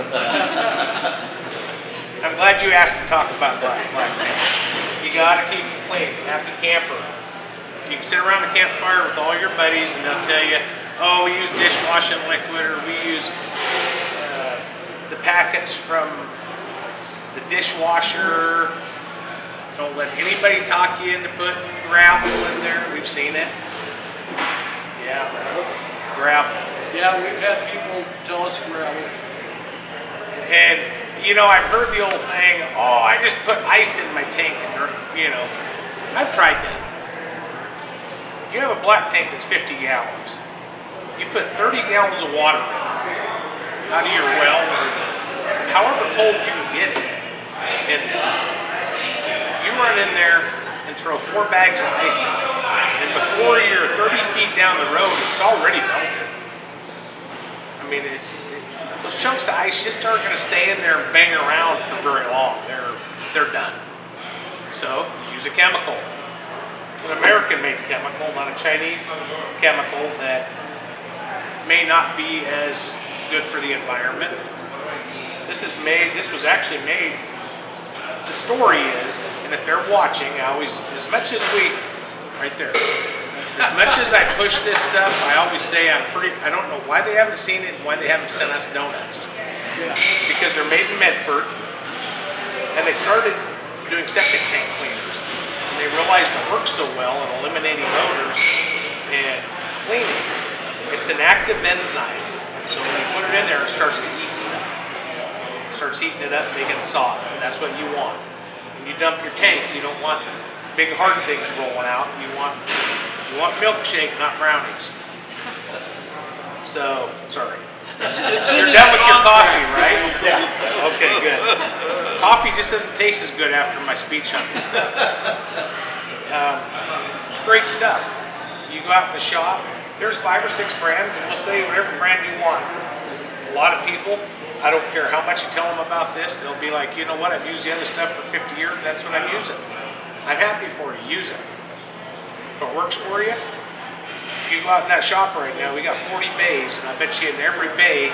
I'm glad you asked to talk about black, black tanks. You gotta keep them clean, happy camper. You can sit around the campfire with all your buddies and they'll tell you, oh, we use dishwashing liquid or we use uh, the packets from the dishwasher. Don't let anybody talk you into putting gravel in there. We've seen it. Yeah, gravel. Yeah, we've had people tell us gravel. And, you know, I've heard the old thing, oh, I just put ice in my tank and, you know, I've tried that. You have a black tank that's 50 gallons. You put 30 gallons of water in it, out of your well or however cold you can get it. And you run in there and throw four bags of ice in it. And before you're 30 feet down the road, it's already melted. I mean, it's it, those chunks of ice just aren't going to stay in there and bang around for very long. They're they're done. So use a chemical. An American-made chemical, not a Chinese chemical that may not be as good for the environment. This is made, this was actually made, the story is, and if they're watching, I always, as much as we, right there, as much as I push this stuff, I always say I'm pretty, I don't know why they haven't seen it and why they haven't sent us donuts. Yeah. Because they're made in Medford, and they started doing septic tank cleaners. And they realized it works so well in eliminating odors and cleaning. It's an active enzyme. So when you put it in there, it starts to eat stuff. Starts eating it up, making it soft, and that's what you want. When you dump your tank, you don't want big hard things rolling out. You want you want milkshake, not brownies. So, sorry. You're done with your coffee, right? Yeah. Okay, good. Coffee just doesn't taste as good after my speech on this stuff. Um, it's great stuff. You go out in the shop, there's five or six brands, and we'll say whatever brand you want. A lot of people, I don't care how much you tell them about this, they'll be like, you know what, I've used the other stuff for 50 years, that's what I'm using. I'm happy for you, use it. If it works for you, if you go out in that shop right now, we got 40 bays, and I bet you in every bay,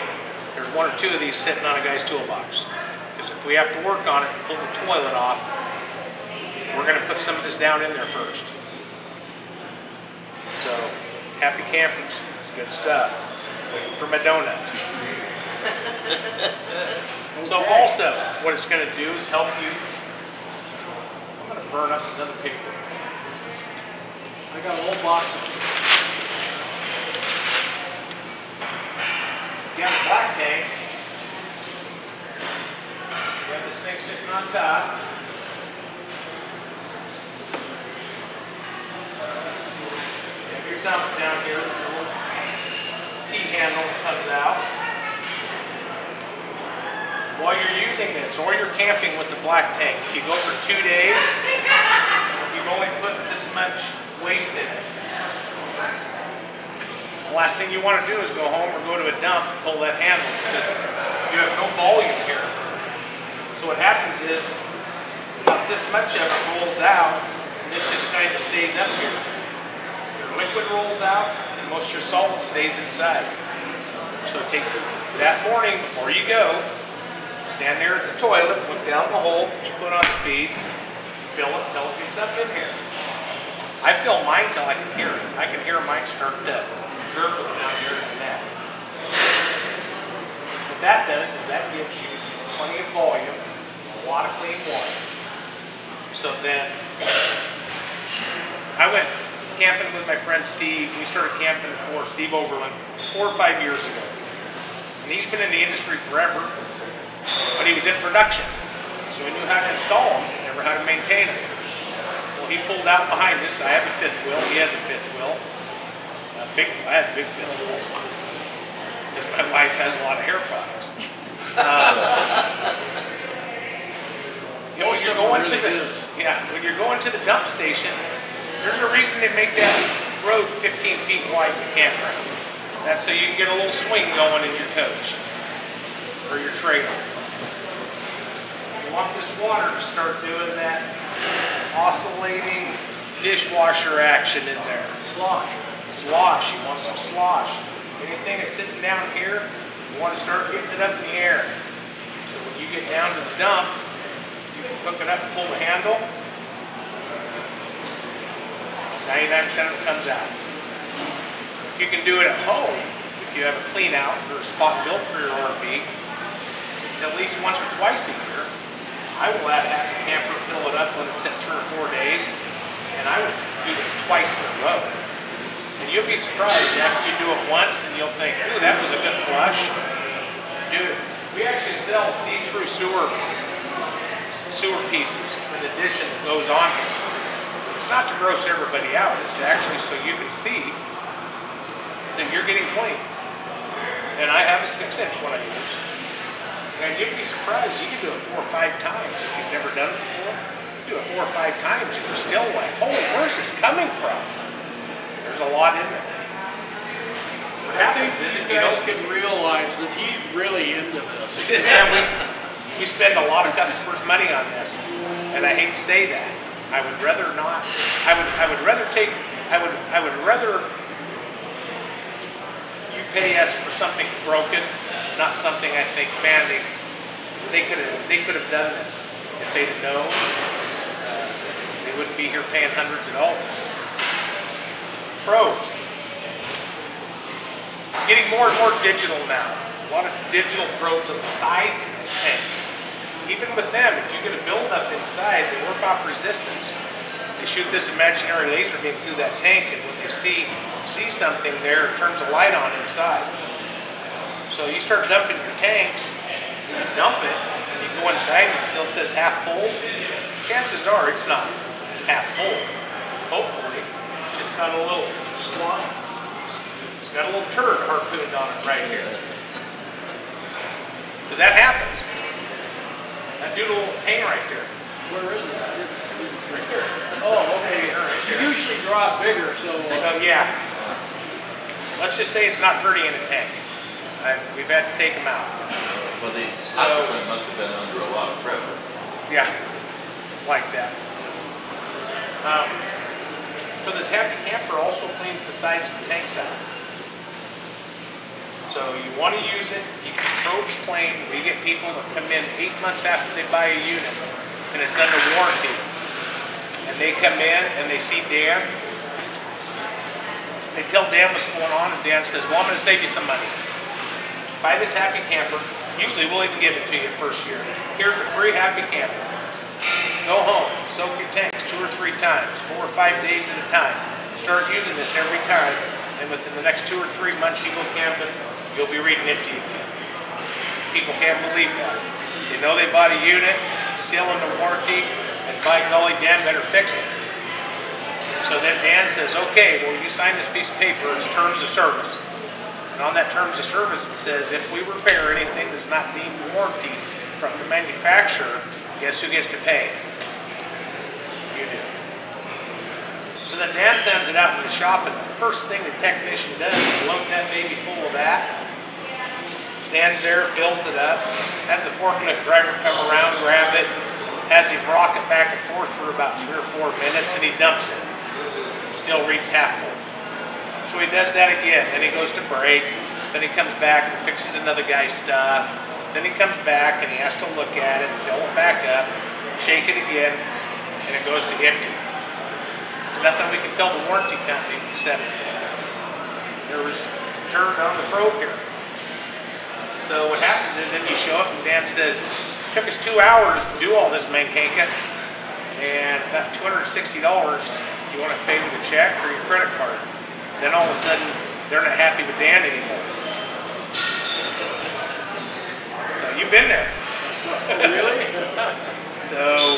there's one or two of these sitting on a guy's toolbox. Because if we have to work on it and pull the toilet off, we're gonna put some of this down in there first. So, happy campers, it's good stuff. Waiting for my donuts. (laughs) So also, what it's gonna do is help you, I'm gonna burn up another paper. I got a whole box of You have a black tank. You have this thing sitting on top. You have your dump down here, the little T-handle comes out. While you're using this, or you're camping with the black tank, if you go for two days, you've only put this much waste in it. The last thing you want to do is go home or go to a dump and pull that handle because you have no volume here. So what happens is about this much of it rolls out and this just kind of stays up here. Your liquid rolls out and most of your solid stays inside. So take that morning before you go, stand there at the toilet, look down the hole, put your foot on the feed, fill it till it gets up in here. I fill mine till I can hear it. I can hear mine start to gurgle down here in neck. What that does is that gives you plenty of volume, a lot of clean water. So then, I went camping with my friend Steve. We started camping for Steve Oberlin four or five years ago. And he's been in the industry forever, but he was in production. So he knew how to install them, never how to maintain them. Well, he pulled out behind us. I have a fifth wheel. He has a fifth wheel. A big, I have a big fifth wheel. Because my wife has a lot of hair products. Um, you know, when you're going to the, is. yeah, when you're going to the dump station, there's a reason they make that road 15 feet wide to campground. That's so you can get a little swing going in your coach or your trailer. You want this water to start doing that oscillating dishwasher action in there. slosh. Slosh, you want some slosh. Anything that's sitting down here, you want to start getting it up in the air. So when you get down to the dump, you can hook it up and pull the handle. 99% of it comes out. If you can do it at home, if you have a clean out or a spot built for your RV, at least once or twice a year, I will add half the camper, fill it up when it's set three or four days, and I will do this twice in a row. And you'll be surprised after you do it once and you'll think, ooh, that was a good flush. Dude, we actually sell see-through sewer, sewer pieces in addition that goes on here. It's not to gross everybody out, it's to actually so you can see that you're getting clean. And I have a six inch one I use. And you'd be surprised, you can do it four or five times if you've never done it before. You do it four or five times and you're still like, holy, where's this coming from? There's a lot in there. What I happens is you if you guys can realize that he's really into this. (laughs) Man, we, we spend a lot of customers' money on this, and I hate to say that. I would rather not, I would, I would rather take, I would, I would rather you pay us for something broken, not something I think, man, they, they could have, they could have done this if they'd have known. Uh, They wouldn't be here paying hundreds of dollars. Probes. Getting more and more digital now. A lot of digital probes on the sides of tanks. Even with them, if you get a buildup inside, they work off resistance. They shoot this imaginary laser beam through that tank, and when they see something there, it turns a light on inside. So you start dumping your tanks, you dump it, and you go inside and it still says half full. Chances are it's not half full. Hopefully, it's just got a little slime. It's got a little turd harpooned on it right here. Because that happens. That doodle hang right there. Where is it? Right there. Oh, okay. Right You usually draw it bigger, so, uh, So yeah, let's just say it's not pretty in a tank. I, we've had to take them out. Well, the supplement must have been under a lot of pressure. Yeah, like that. Um, so this happy camper also cleans the sides of the tanks out. So you want to use it, keep the probes clean. We get people that come in eight months after they buy a unit and it's under warranty. And they come in and they see Dan. They tell Dan what's going on and Dan says, well, I'm going to save you some money. Buy this happy camper. Usually we'll even give it to you first year. Here's a free happy camper. Go home, soak your tanks two or three times, four or five days at a time. Start using this every time, and within the next two or three months you go camping, you'll be reading empty again. People can't believe that. They know they bought a unit, still under warranty, and by golly, Dan better fix it. So then Dan says, okay, well, you sign this piece of paper, it's terms of service. And on that terms of service, it says, if we repair anything that's not deemed warranty from the manufacturer, guess who gets to pay? You do. So then Dan sends it out in the shop, and the first thing the technician does is load that baby full of that, stands there, fills it up, has the forklift driver come around, grab it, has him rock it back and forth for about three or four minutes, and he dumps it. Still reads half full. So he does that again, then he goes to break, then he comes back and fixes another guy's stuff, then he comes back and he has to look at it, fill it back up, shake it again, and it goes to empty. There's nothing we can tell the warranty company except there was turd on the probe here. So what happens is then you show up and Dan says, took us two hours to do all this mankanka and about $260 you want to pay with a check or your credit card. Then all of a sudden they're not happy with Dan anymore. So you've been there. Oh, really? (laughs) So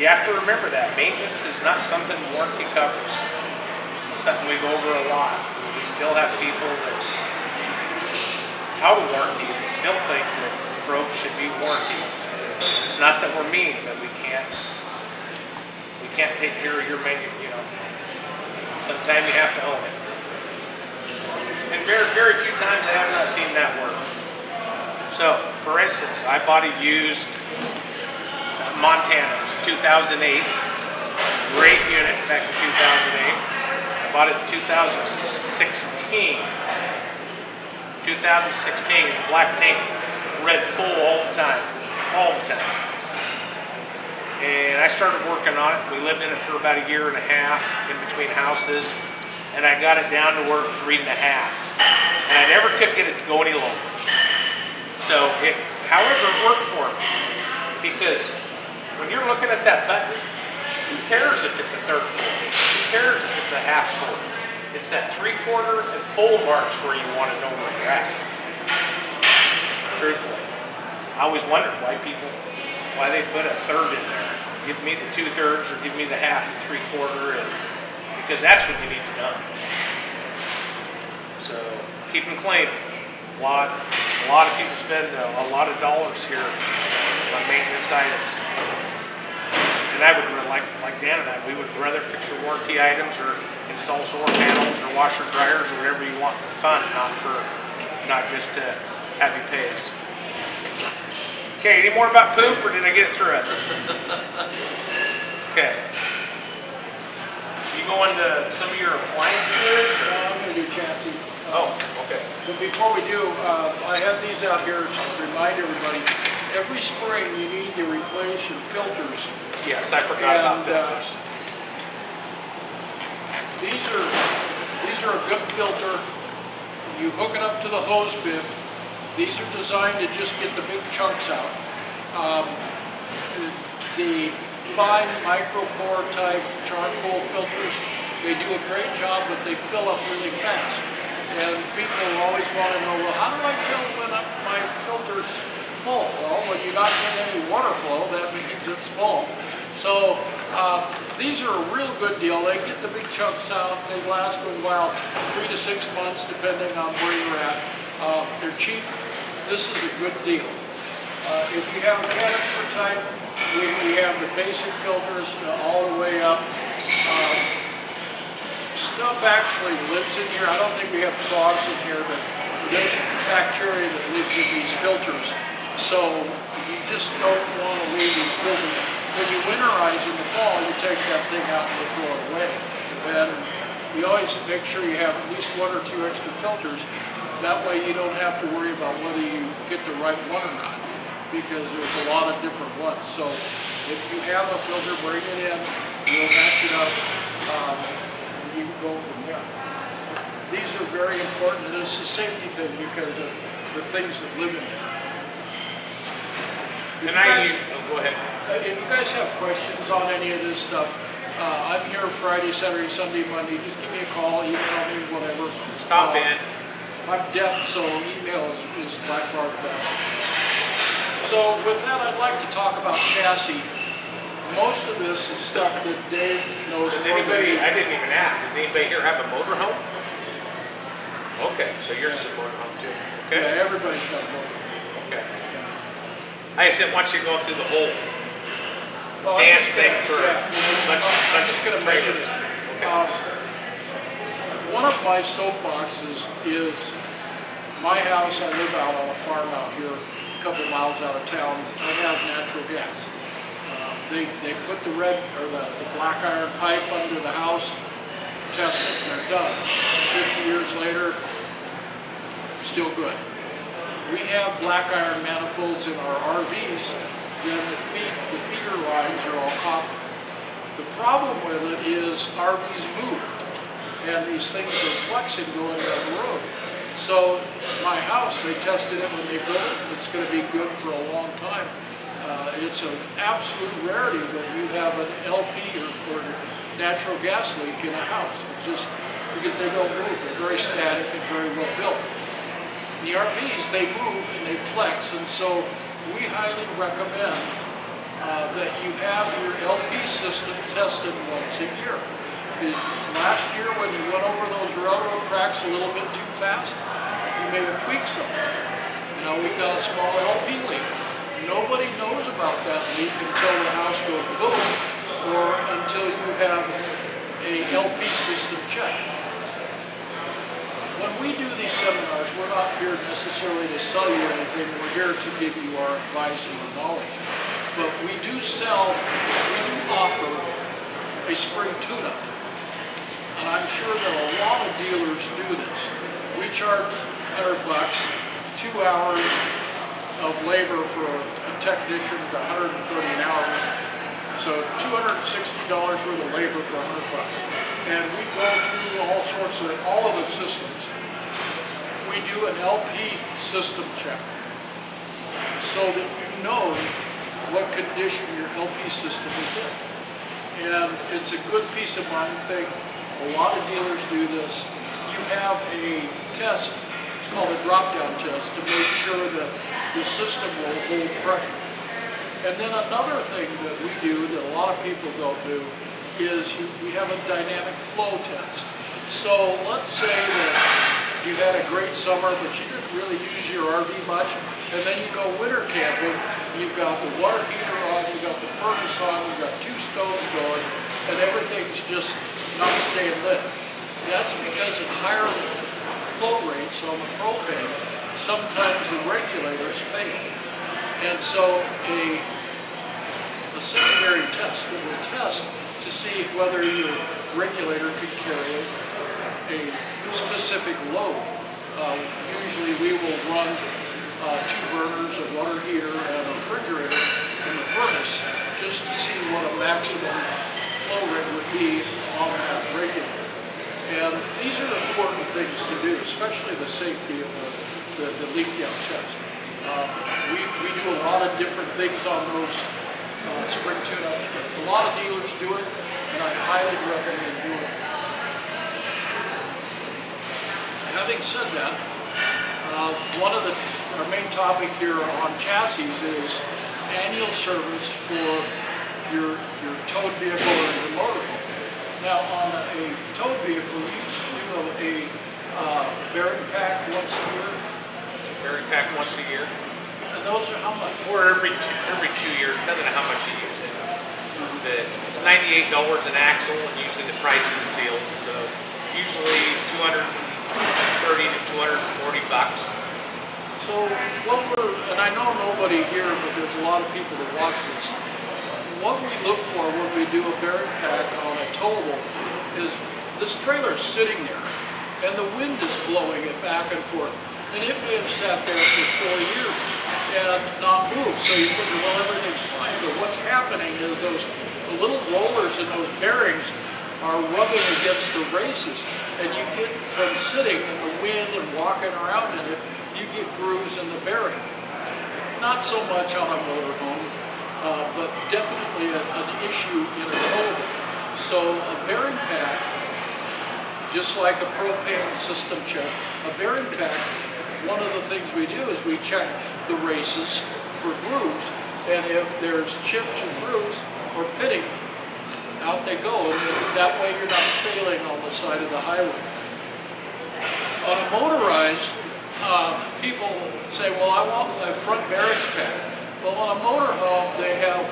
you have to remember that maintenance is not something warranty covers. It's something we go over a lot. We still have people that out of warranty that still think that probes should be warranty. It's not that we're mean, but we can't can't take care of your menu. You know, sometimes you have to own it. And very very few times I have not seen that work. So, for instance, I bought a used uh, Montana. It was a 2008. Great unit back in 2008. I bought it in 2016. 2016 the black tank, red full all the time, all the time. And I started working on it. We lived in it for about a year and a half in between houses. And I got it down to where it was reading a half. And I never could get it to go any lower. So it, however, it worked for me. Because when you're looking at that button, who cares if it's a third full? Who cares if it's a half full? It's that three quarter and full marks where you want to know where you're at. Truthfully. I always wondered why people, why they put a third in there. Give me the two thirds or give me the half and three quarter and because that's what you need to know. So keep them clean. A lot, a lot of people spend a, a lot of dollars here on maintenance items. And I would re- like, like Dan and I, we would rather fix your warranty items or install solar panels or washer dryers or whatever you want for fun, not for, not just to have you pay us. Okay, any more about poop or did I get it through it? Okay. You go into some of your appliances? Uh, or- I'm gonna do chassis. Oh, okay. But before we do, uh, I have these out here to remind everybody, every spring you need to replace your filters. Yes, I forgot about And, uh, filters. These are, these are a good filter. You hook it up to the hose bib. These are designed to just get the big chunks out. Um, The fine micropore type charcoal filters, they do a great job, but they fill up really fast. And people always want to know, well, how do I tell when my filter's full? Well, when you're not getting any water flow, that means it's full. So uh, these are a real good deal. They get the big chunks out. They last a while, three to six months, depending on where you're at. Uh, they're cheap. This is a good deal. Uh, if you have a canister type, we, we have the basic filters uh, all the way up. Um, stuff actually lives in here. I don't think we have frogs in here, but there's bacteria that lives in these filters. So you just don't want to leave these filters. When you winterize in the fall, you take that thing out and you throw it away. And you always make sure you have at least one or two extra filters. That way you don't have to worry about whether you get the right one or not, because there's a lot of different ones. So if you have a filter, bring it in, we'll match it up. Um, you can go from there. These are very important, and it's a safety thing because of the things that live in there. If And you I guys- use, oh, go ahead. uh, If you guys have questions on any of this stuff, uh, I'm here Friday, Saturday, Sunday, Monday, just give me a call, email me, whatever. Stop Uh, in. I'm deaf, so email is, is by far the best. So with that, I'd like to talk about chassis. Most of this is stuff that Dave knows. Does anybody. I didn't even ask, does anybody here have a motorhome? Okay, so yours is a motorhome too. Okay, Yeah, everybody's got one. okay. I just didn't want you going through the whole Well, dance thing for yeah. a bunch, I'm bunch just of gonna mention trailers. it. Okay. Um, One of my soapboxes is my house, I live out on a farm out here, a couple miles out of town. I have natural gas. Uh, They, they put the red, or the, the black iron pipe under the house, test it, and they're done. Fifty years later, still good. We have black iron manifolds in our RVs, then the feed, the feeder lines are all copper. The problem with it is RVs move, and these things are flexing going down the road. So my house, they tested it when they built it, it's gonna be good for a long time. Uh, it's an absolute rarity that you have an LP or, natural gas leak in a house. Just because they don't move, they're very static and very well built. The RVs, they move and they flex, and so we highly recommend uh, that you have your LP system tested once a year. Last year, when you went over those railroad tracks a little bit too fast, you may have tweaked something. Now, we've got a small LP leak. Nobody knows about that leak until the house goes boom, or until you have a LP system checked. When we do these seminars, we're not here necessarily to sell you anything, we're here to give you our advice and our knowledge. But we do sell, we do offer a spring tune-up. And I'm sure that a lot of dealers do this. We charge 100 bucks, two hours of labor for a technician, is 130 an hour. So $260 worth of labor for 100 bucks. And we go through all sorts of, all of the systems. We do an LP system check so that you know what condition your LP system is in. And it's a good peace of mind thing. A lot of dealers do this. You have a test, it's called a drop-down test, to make sure that the system will hold pressure. And then another thing that we do that a lot of people don't do is we have a dynamic flow test. So let's say that you had a great summer, but you didn't really use your RV much, and then you go winter camping, you've got the water heater on, you've got the furnace on, you've got two stoves going, and everything's just not staying lit. That's because of higher flow rates on the propane, sometimes the regulators fail. And so a, a secondary test that will test to see whether your regulator can carry a specific load. Uh, Usually we will run uh, two burners, a water heater, and a refrigerator in the furnace just to see what a maximum flow rate would be regulator. And these are important things to do, especially the safety of the, the, the leak down test. Uh, we, we do a lot of different things on those uh, spring tune-ups, but a lot of dealers do it, and I highly recommend doing it. Having said that, uh, one of the, our main topic here on chassis is annual service for your, your towed vehicle or your motorhome. Now, on a towed vehicle, you to do a uh, bearing pack once a year, bearing pack once a year, and those are how much? or every two, every two years, depending on how much you use it. The, it's ninety-eight dollars an axle, and usually the price of the seals, so usually two hundred thirty to two hundred forty bucks. So what we're, and I know nobody here, but there's a lot of people that watch this. What we look for when we do a bearing pack on a towable is this trailer's sitting there and the wind is blowing it back and forth. And it may have sat there for four years and not moved. So you figure, well, everything's fine. But what's happening is those little rollers in those bearings are rubbing against the races. And you get from sitting in the wind and walking around in it, you get grooves in the bearing. Not so much on a motorhome, uh, but definitely a, an issue in a towable. So a bearing pack, just like a propane system check, a bearing pack, one of the things we do is we check the races for grooves. And if there's chips and grooves or pitting, out they go. And that way you're not failing on the side of the highway. On a motorized, uh, people say, well, I want my front bearings pack. Well, on a motorhome, they have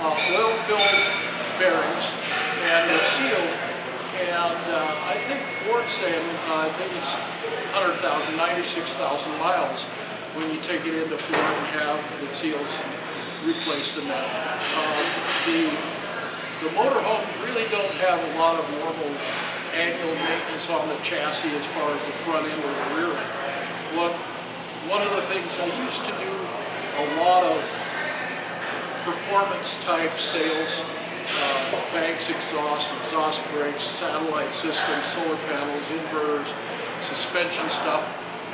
uh, oil-filled bearings and they're sealed. And uh, I think Ford's saying, uh, I think it's 100,000, 96,000 miles when you take it into Ford and have the seals replaced in that. Uh, the the motorhomes really don't have a lot of normal annual maintenance on the chassis as far as the front end or the rear end. What, one of the things I used to do a lot of performance type sales, uh, banks, exhaust, exhaust brakes, satellite systems, solar panels, inverters, suspension stuff.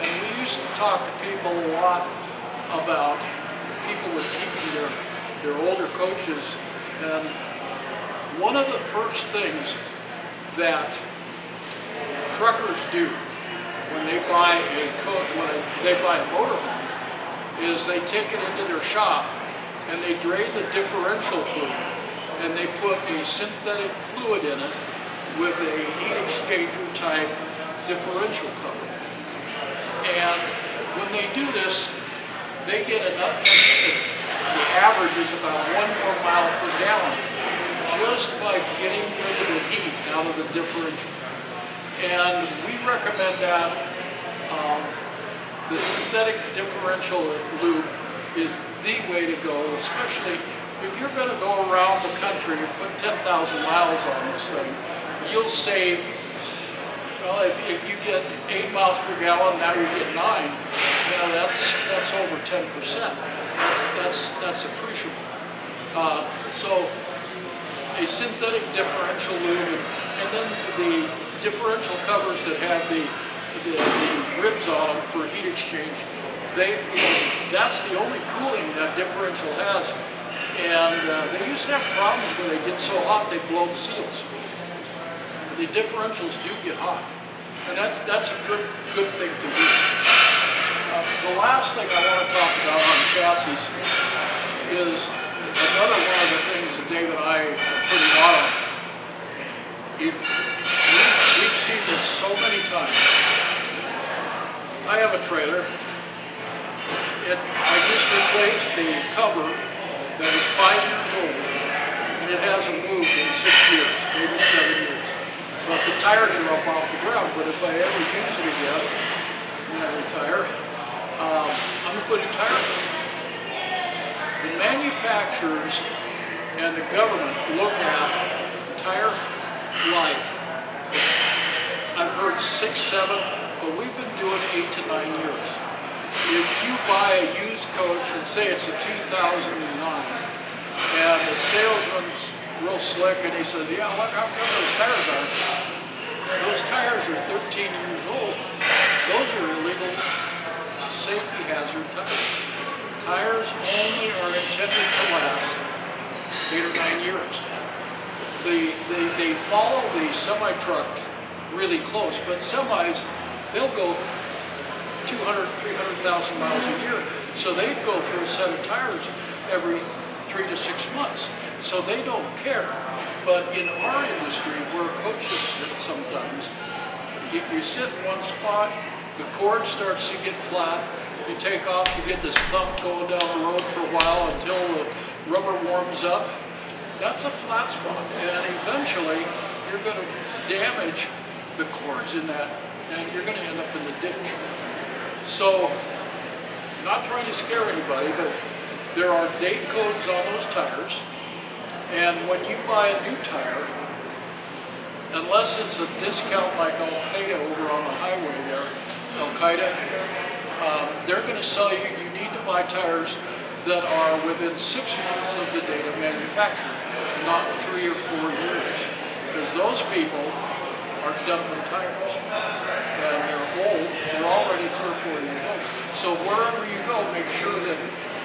And we used to talk to people a lot about people were keeping their, their older coaches and one of the first things that truckers do when they buy a coat, when they buy a motorhome, is they take it into their shop and they drain the differential fluid and they put a synthetic fluid in it with a heat exchanger type differential cover. And when they do this, they get enough, the average is about one more mile per gallon just by getting rid of the heat out of the differential. And we recommend that um, the synthetic differential lube is the way to go, especially if you're going to go around the country and put 10,000 miles on this thing, you'll save, well, if, if you get 8 miles per gallon, now you get 9, you know, that's, that's over 10%. That's, that's, that's appreciable. Uh, so a synthetic differential lube, and, then the differential covers that have the, the, the, ribs on them for heat exchange. They, you know, that's the only cooling that differential has. And uh, they used to have problems when they get so hot they blow the seals. The differentials do get hot, and that's that's a good good thing to do. Uh, the last thing I want to talk about on chassis is another one of the things that Dave and I are pretty hot on. If, we've seen this so many times. I have a trailer. It, I just replaced the cover that is five years old, and it hasn't moved in six years, maybe seven years. But the tires are up off the ground, but if I ever use it again, when I retire, um, I'm going to put putting tires on the manufacturers and the government look at tire life, I've heard six, seven, but we've been doing eight to nine years. If you buy a used coach and say it's a 2009, and the salesman's real slick and he says, yeah, look how good those tires are. Those tires are 13 years old. Those are illegal safety hazard tires. Tires only are intended to last eight or nine years. The, they, they follow the semi trucks really close, but semis, they'll go 200, 300,000 miles a year. So they'd go through a set of tires every three to six months. So they don't care. But in our industry, where coaches sit sometimes, you, you sit in one spot, the cord starts to get flat, you take off, you get this thump going down the road for a while until the rubber warms up. That's a flat spot, and eventually you're going to damage the cords in that, and you're going to end up in the ditch. So, not trying to scare anybody, but there are date codes on those tires, and when you buy a new tire, unless it's a discount like Al-Qaeda over on the highway there, Al-Qaeda, um, they're going to sell you, you need to buy tires that are within six months of the date of manufacture, not three or four years. Because those people are dumping tires. And they're old, they're already three or four years old. So wherever you go, make sure that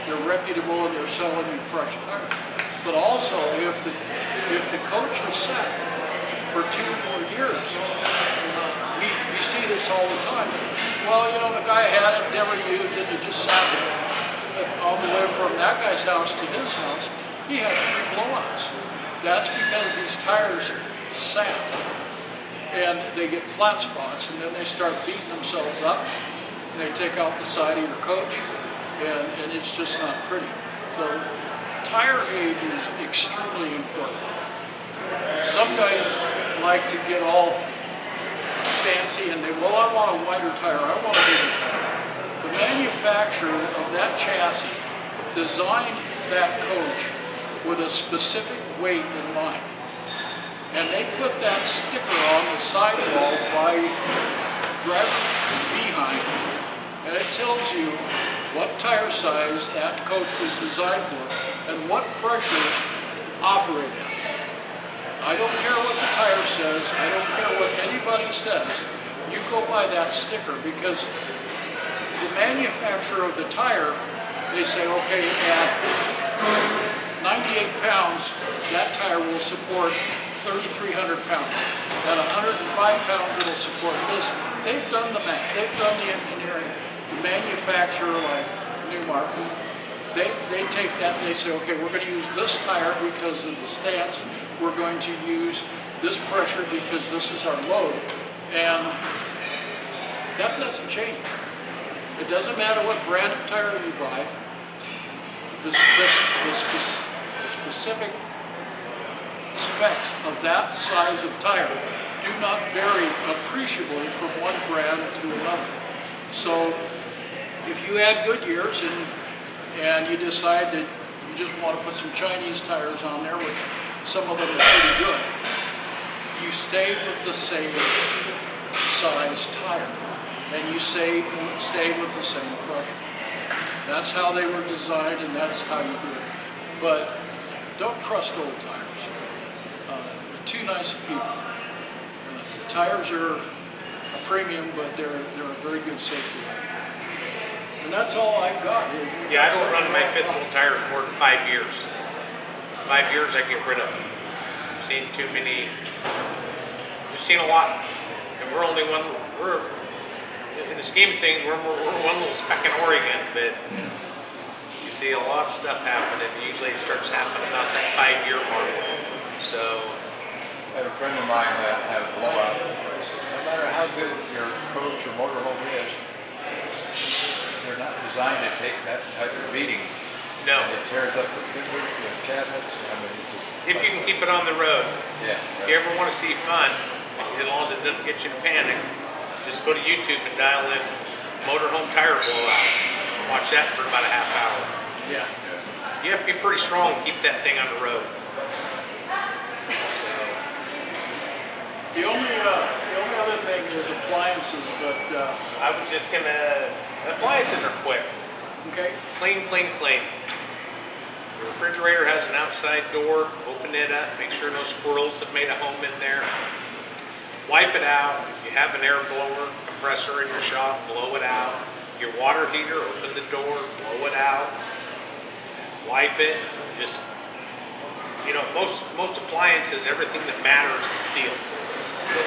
they're reputable and they're selling you fresh tires. But also, if the, if the coach is set for two more years, we, we see this all the time. Well, you know, the guy had it, never used it, it just sat there. All the way from that guy's house to his house, he had three blowouts. That's because these tires sat and they get flat spots and then they start beating themselves up and they take out the side of your coach and, and it's just not pretty. So tire age is extremely important. Some guys like to get all fancy and they, well, I want a wider tire, I want a bigger tire. The manufacturer of that chassis designed that coach with a specific weight in mind. And they put that sticker on the sidewall by driver's behind, and it tells you what tire size that coach was designed for and what pressure operate at. I don't care what the tire says, I don't care what anybody says, you go by that sticker because the manufacturer of the tire, they say, okay, at 98 pounds, that tire will support 3,300 pounds. At 105 pounds, it'll support this. They've done the math, they've done the engineering. The manufacturer, like Newmar, they, they take that and they say, okay, we're going to use this tire because of the stats. We're going to use this pressure because this is our load. And that doesn't change. It doesn't matter what brand of tire you buy. The spe- specific specs of that size of tire do not vary appreciably from one brand to another. So if you add Goodyears and, and you decide that you just want to put some Chinese tires on there, which some of them are pretty good, you stay with the same size tire and you say, stay with the same pressure. That's how they were designed and that's how you do it. But don't trust old tires. Too nice of people. Uh, tires are a premium, but they're, they're a very good safety. And that's all I've got. Yeah, I don't run my fifth wheel tires more than five years. Five years, I get rid of them. I've seen too many, we've seen a lot. And we're only one, we're, in the scheme of things, we're, we're we're one little speck in Oregon, but you see a lot of stuff happen, and usually it starts happening about that five-year mark. So, I had a friend of mine that had a blowout. No matter how good your coach or motorhome is, they're not designed to take that type of beating. no, And it tears up the fenders, the cabinets, I mean, it just. if you can keep it on the road. Yeah. If you ever want to see fun, as long as it doesn't get you to panic, just go to YouTube and dial in motorhome tire blowout. Watch that for about a half hour. Yeah. You have to be pretty strong to keep that thing on the road. The only, uh, the only other thing is appliances, but, uh, I was just gonna, appliances are quick. okay, Clean, clean, clean. The refrigerator has an outside door, open it up, make sure no squirrels have made a home in there. Wipe it out. If you have an air blower, compressor in your shop, blow it out. Your water heater, open the door, blow it out. Wipe it, just, you know, most, most appliances, everything that matters is sealed.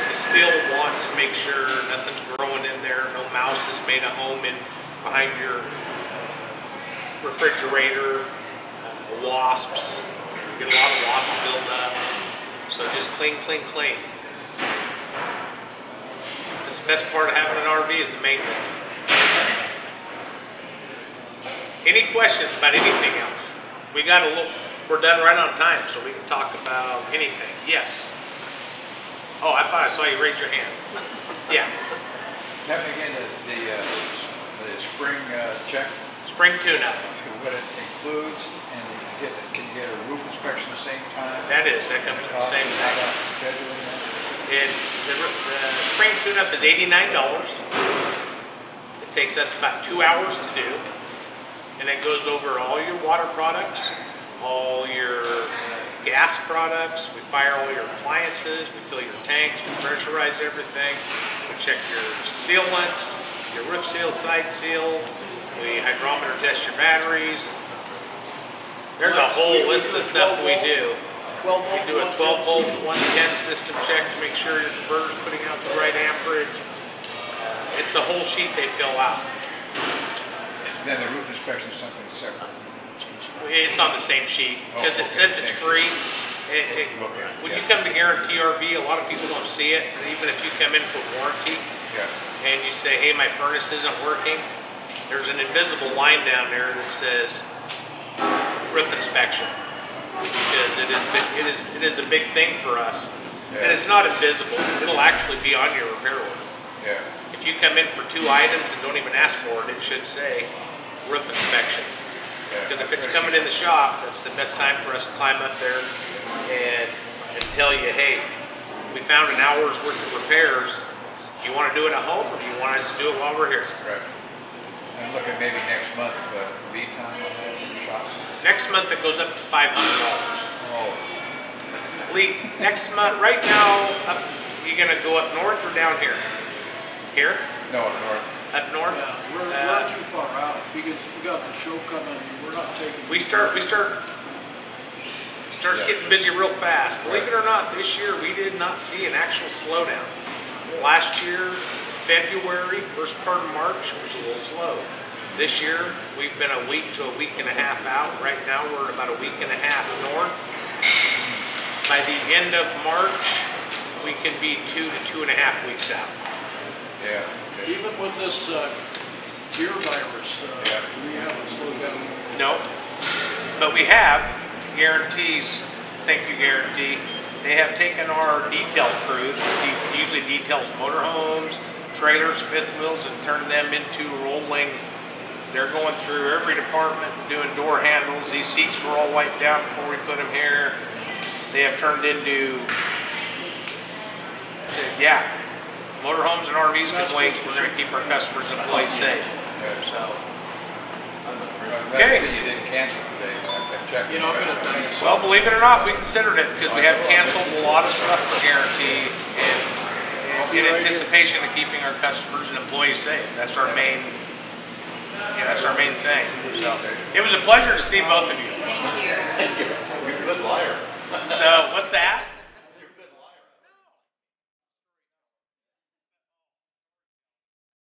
You still want to make sure nothing's growing in there, no mouse has made a home in, behind your refrigerator, uh, wasps, get a lot of wasp buildup. So just clean, clean, clean. This the best part of having an RV is the maintenance. Any questions about anything else? We got a little, we're done right on time, so we can talk about anything. Yes. Oh, I thought I saw you raise your hand. Yeah, Tell me again, the, the, uh, the spring uh, check, spring tune-up. what it includes, and you get, can you get a roof inspection at the same time? That is, that comes with the same and thing. How about scheduling that? It's, the, the spring tune-up is eighty-nine dollars. It takes us about two hours to do. And it goes over all your water products, all your uh, gas products, we fire all your appliances, we fill your tanks, we pressurize everything, we check your sealants, your roof seals, side seals, we hydrometer test your batteries. There's a whole We- we list do of stuff we do. We do a 12 volt to 110 system check to make sure your converter's putting out the right amperage. Uh, It's a whole sheet they fill out. Then the roof inspection is something separate. It's on the same sheet, because Oh, it okay, says it's free. It- it- When you come to Guaranty RV, a lot of people don't see it, and even if you come in for warranty and you say, hey, my furnace isn't working, there's an invisible line down there that says uh, roof inspection. Because it is, big- it is, it is a big thing for us. And it's not invisible, it'll actually be on your repair order. yeah. If you come in for two items and don't even ask for it, it should say roof inspection. Yeah. Because if it's coming in the shop, that's the best time for us to climb up there and, and tell you, hey, we found an hour's worth of repairs. Do You want to do it at home or do you want us to do it while we're here? Right. I'm looking maybe next month, uh, lead time on that shop. Next month it goes up to five hundred dollars. Oh, Lee, next month, right now, up, you gonna go up north or down here? Here? no, up north. Up north? Yeah, we're, Uh, we're too far out, because we got the show coming, we're not taking. We start, we start, starts Yeah. getting busy real fast. Believe it or not, this year, we did not see an actual slowdown. Last year, February, first part of March was a little slow. This year, we've been a week to a week and a half out. Right now, we're about a week and a half north. By the end of March, we can be two to two and a half weeks out. Yeah, okay. Even with this, uh, deer virus, uh, Yeah. we haven't slowed down. No, but we have guarantees, thank you Guaranty. They have taken our detail crews, usually details motorhomes, trailers, fifth wheels, and turned them into rolling. They're going through every department, doing door handles. These seats were all wiped down before we put them here. They have turned into, to, yeah, motorhomes and RVs can wait. We're gonna keep our customers and employees safe, so. I'm glad Okay. you didn't cancel today. You know, I'm gonna die. Well, believe it or not, we considered it because we have oh, canceled a lot of stuff for Guaranty and and in anticipation of keeping our customers and employees safe. That's our main, yeah, that's our main thing. So it was a pleasure to see both of you. Thank you. You're a Good liar. So what's that?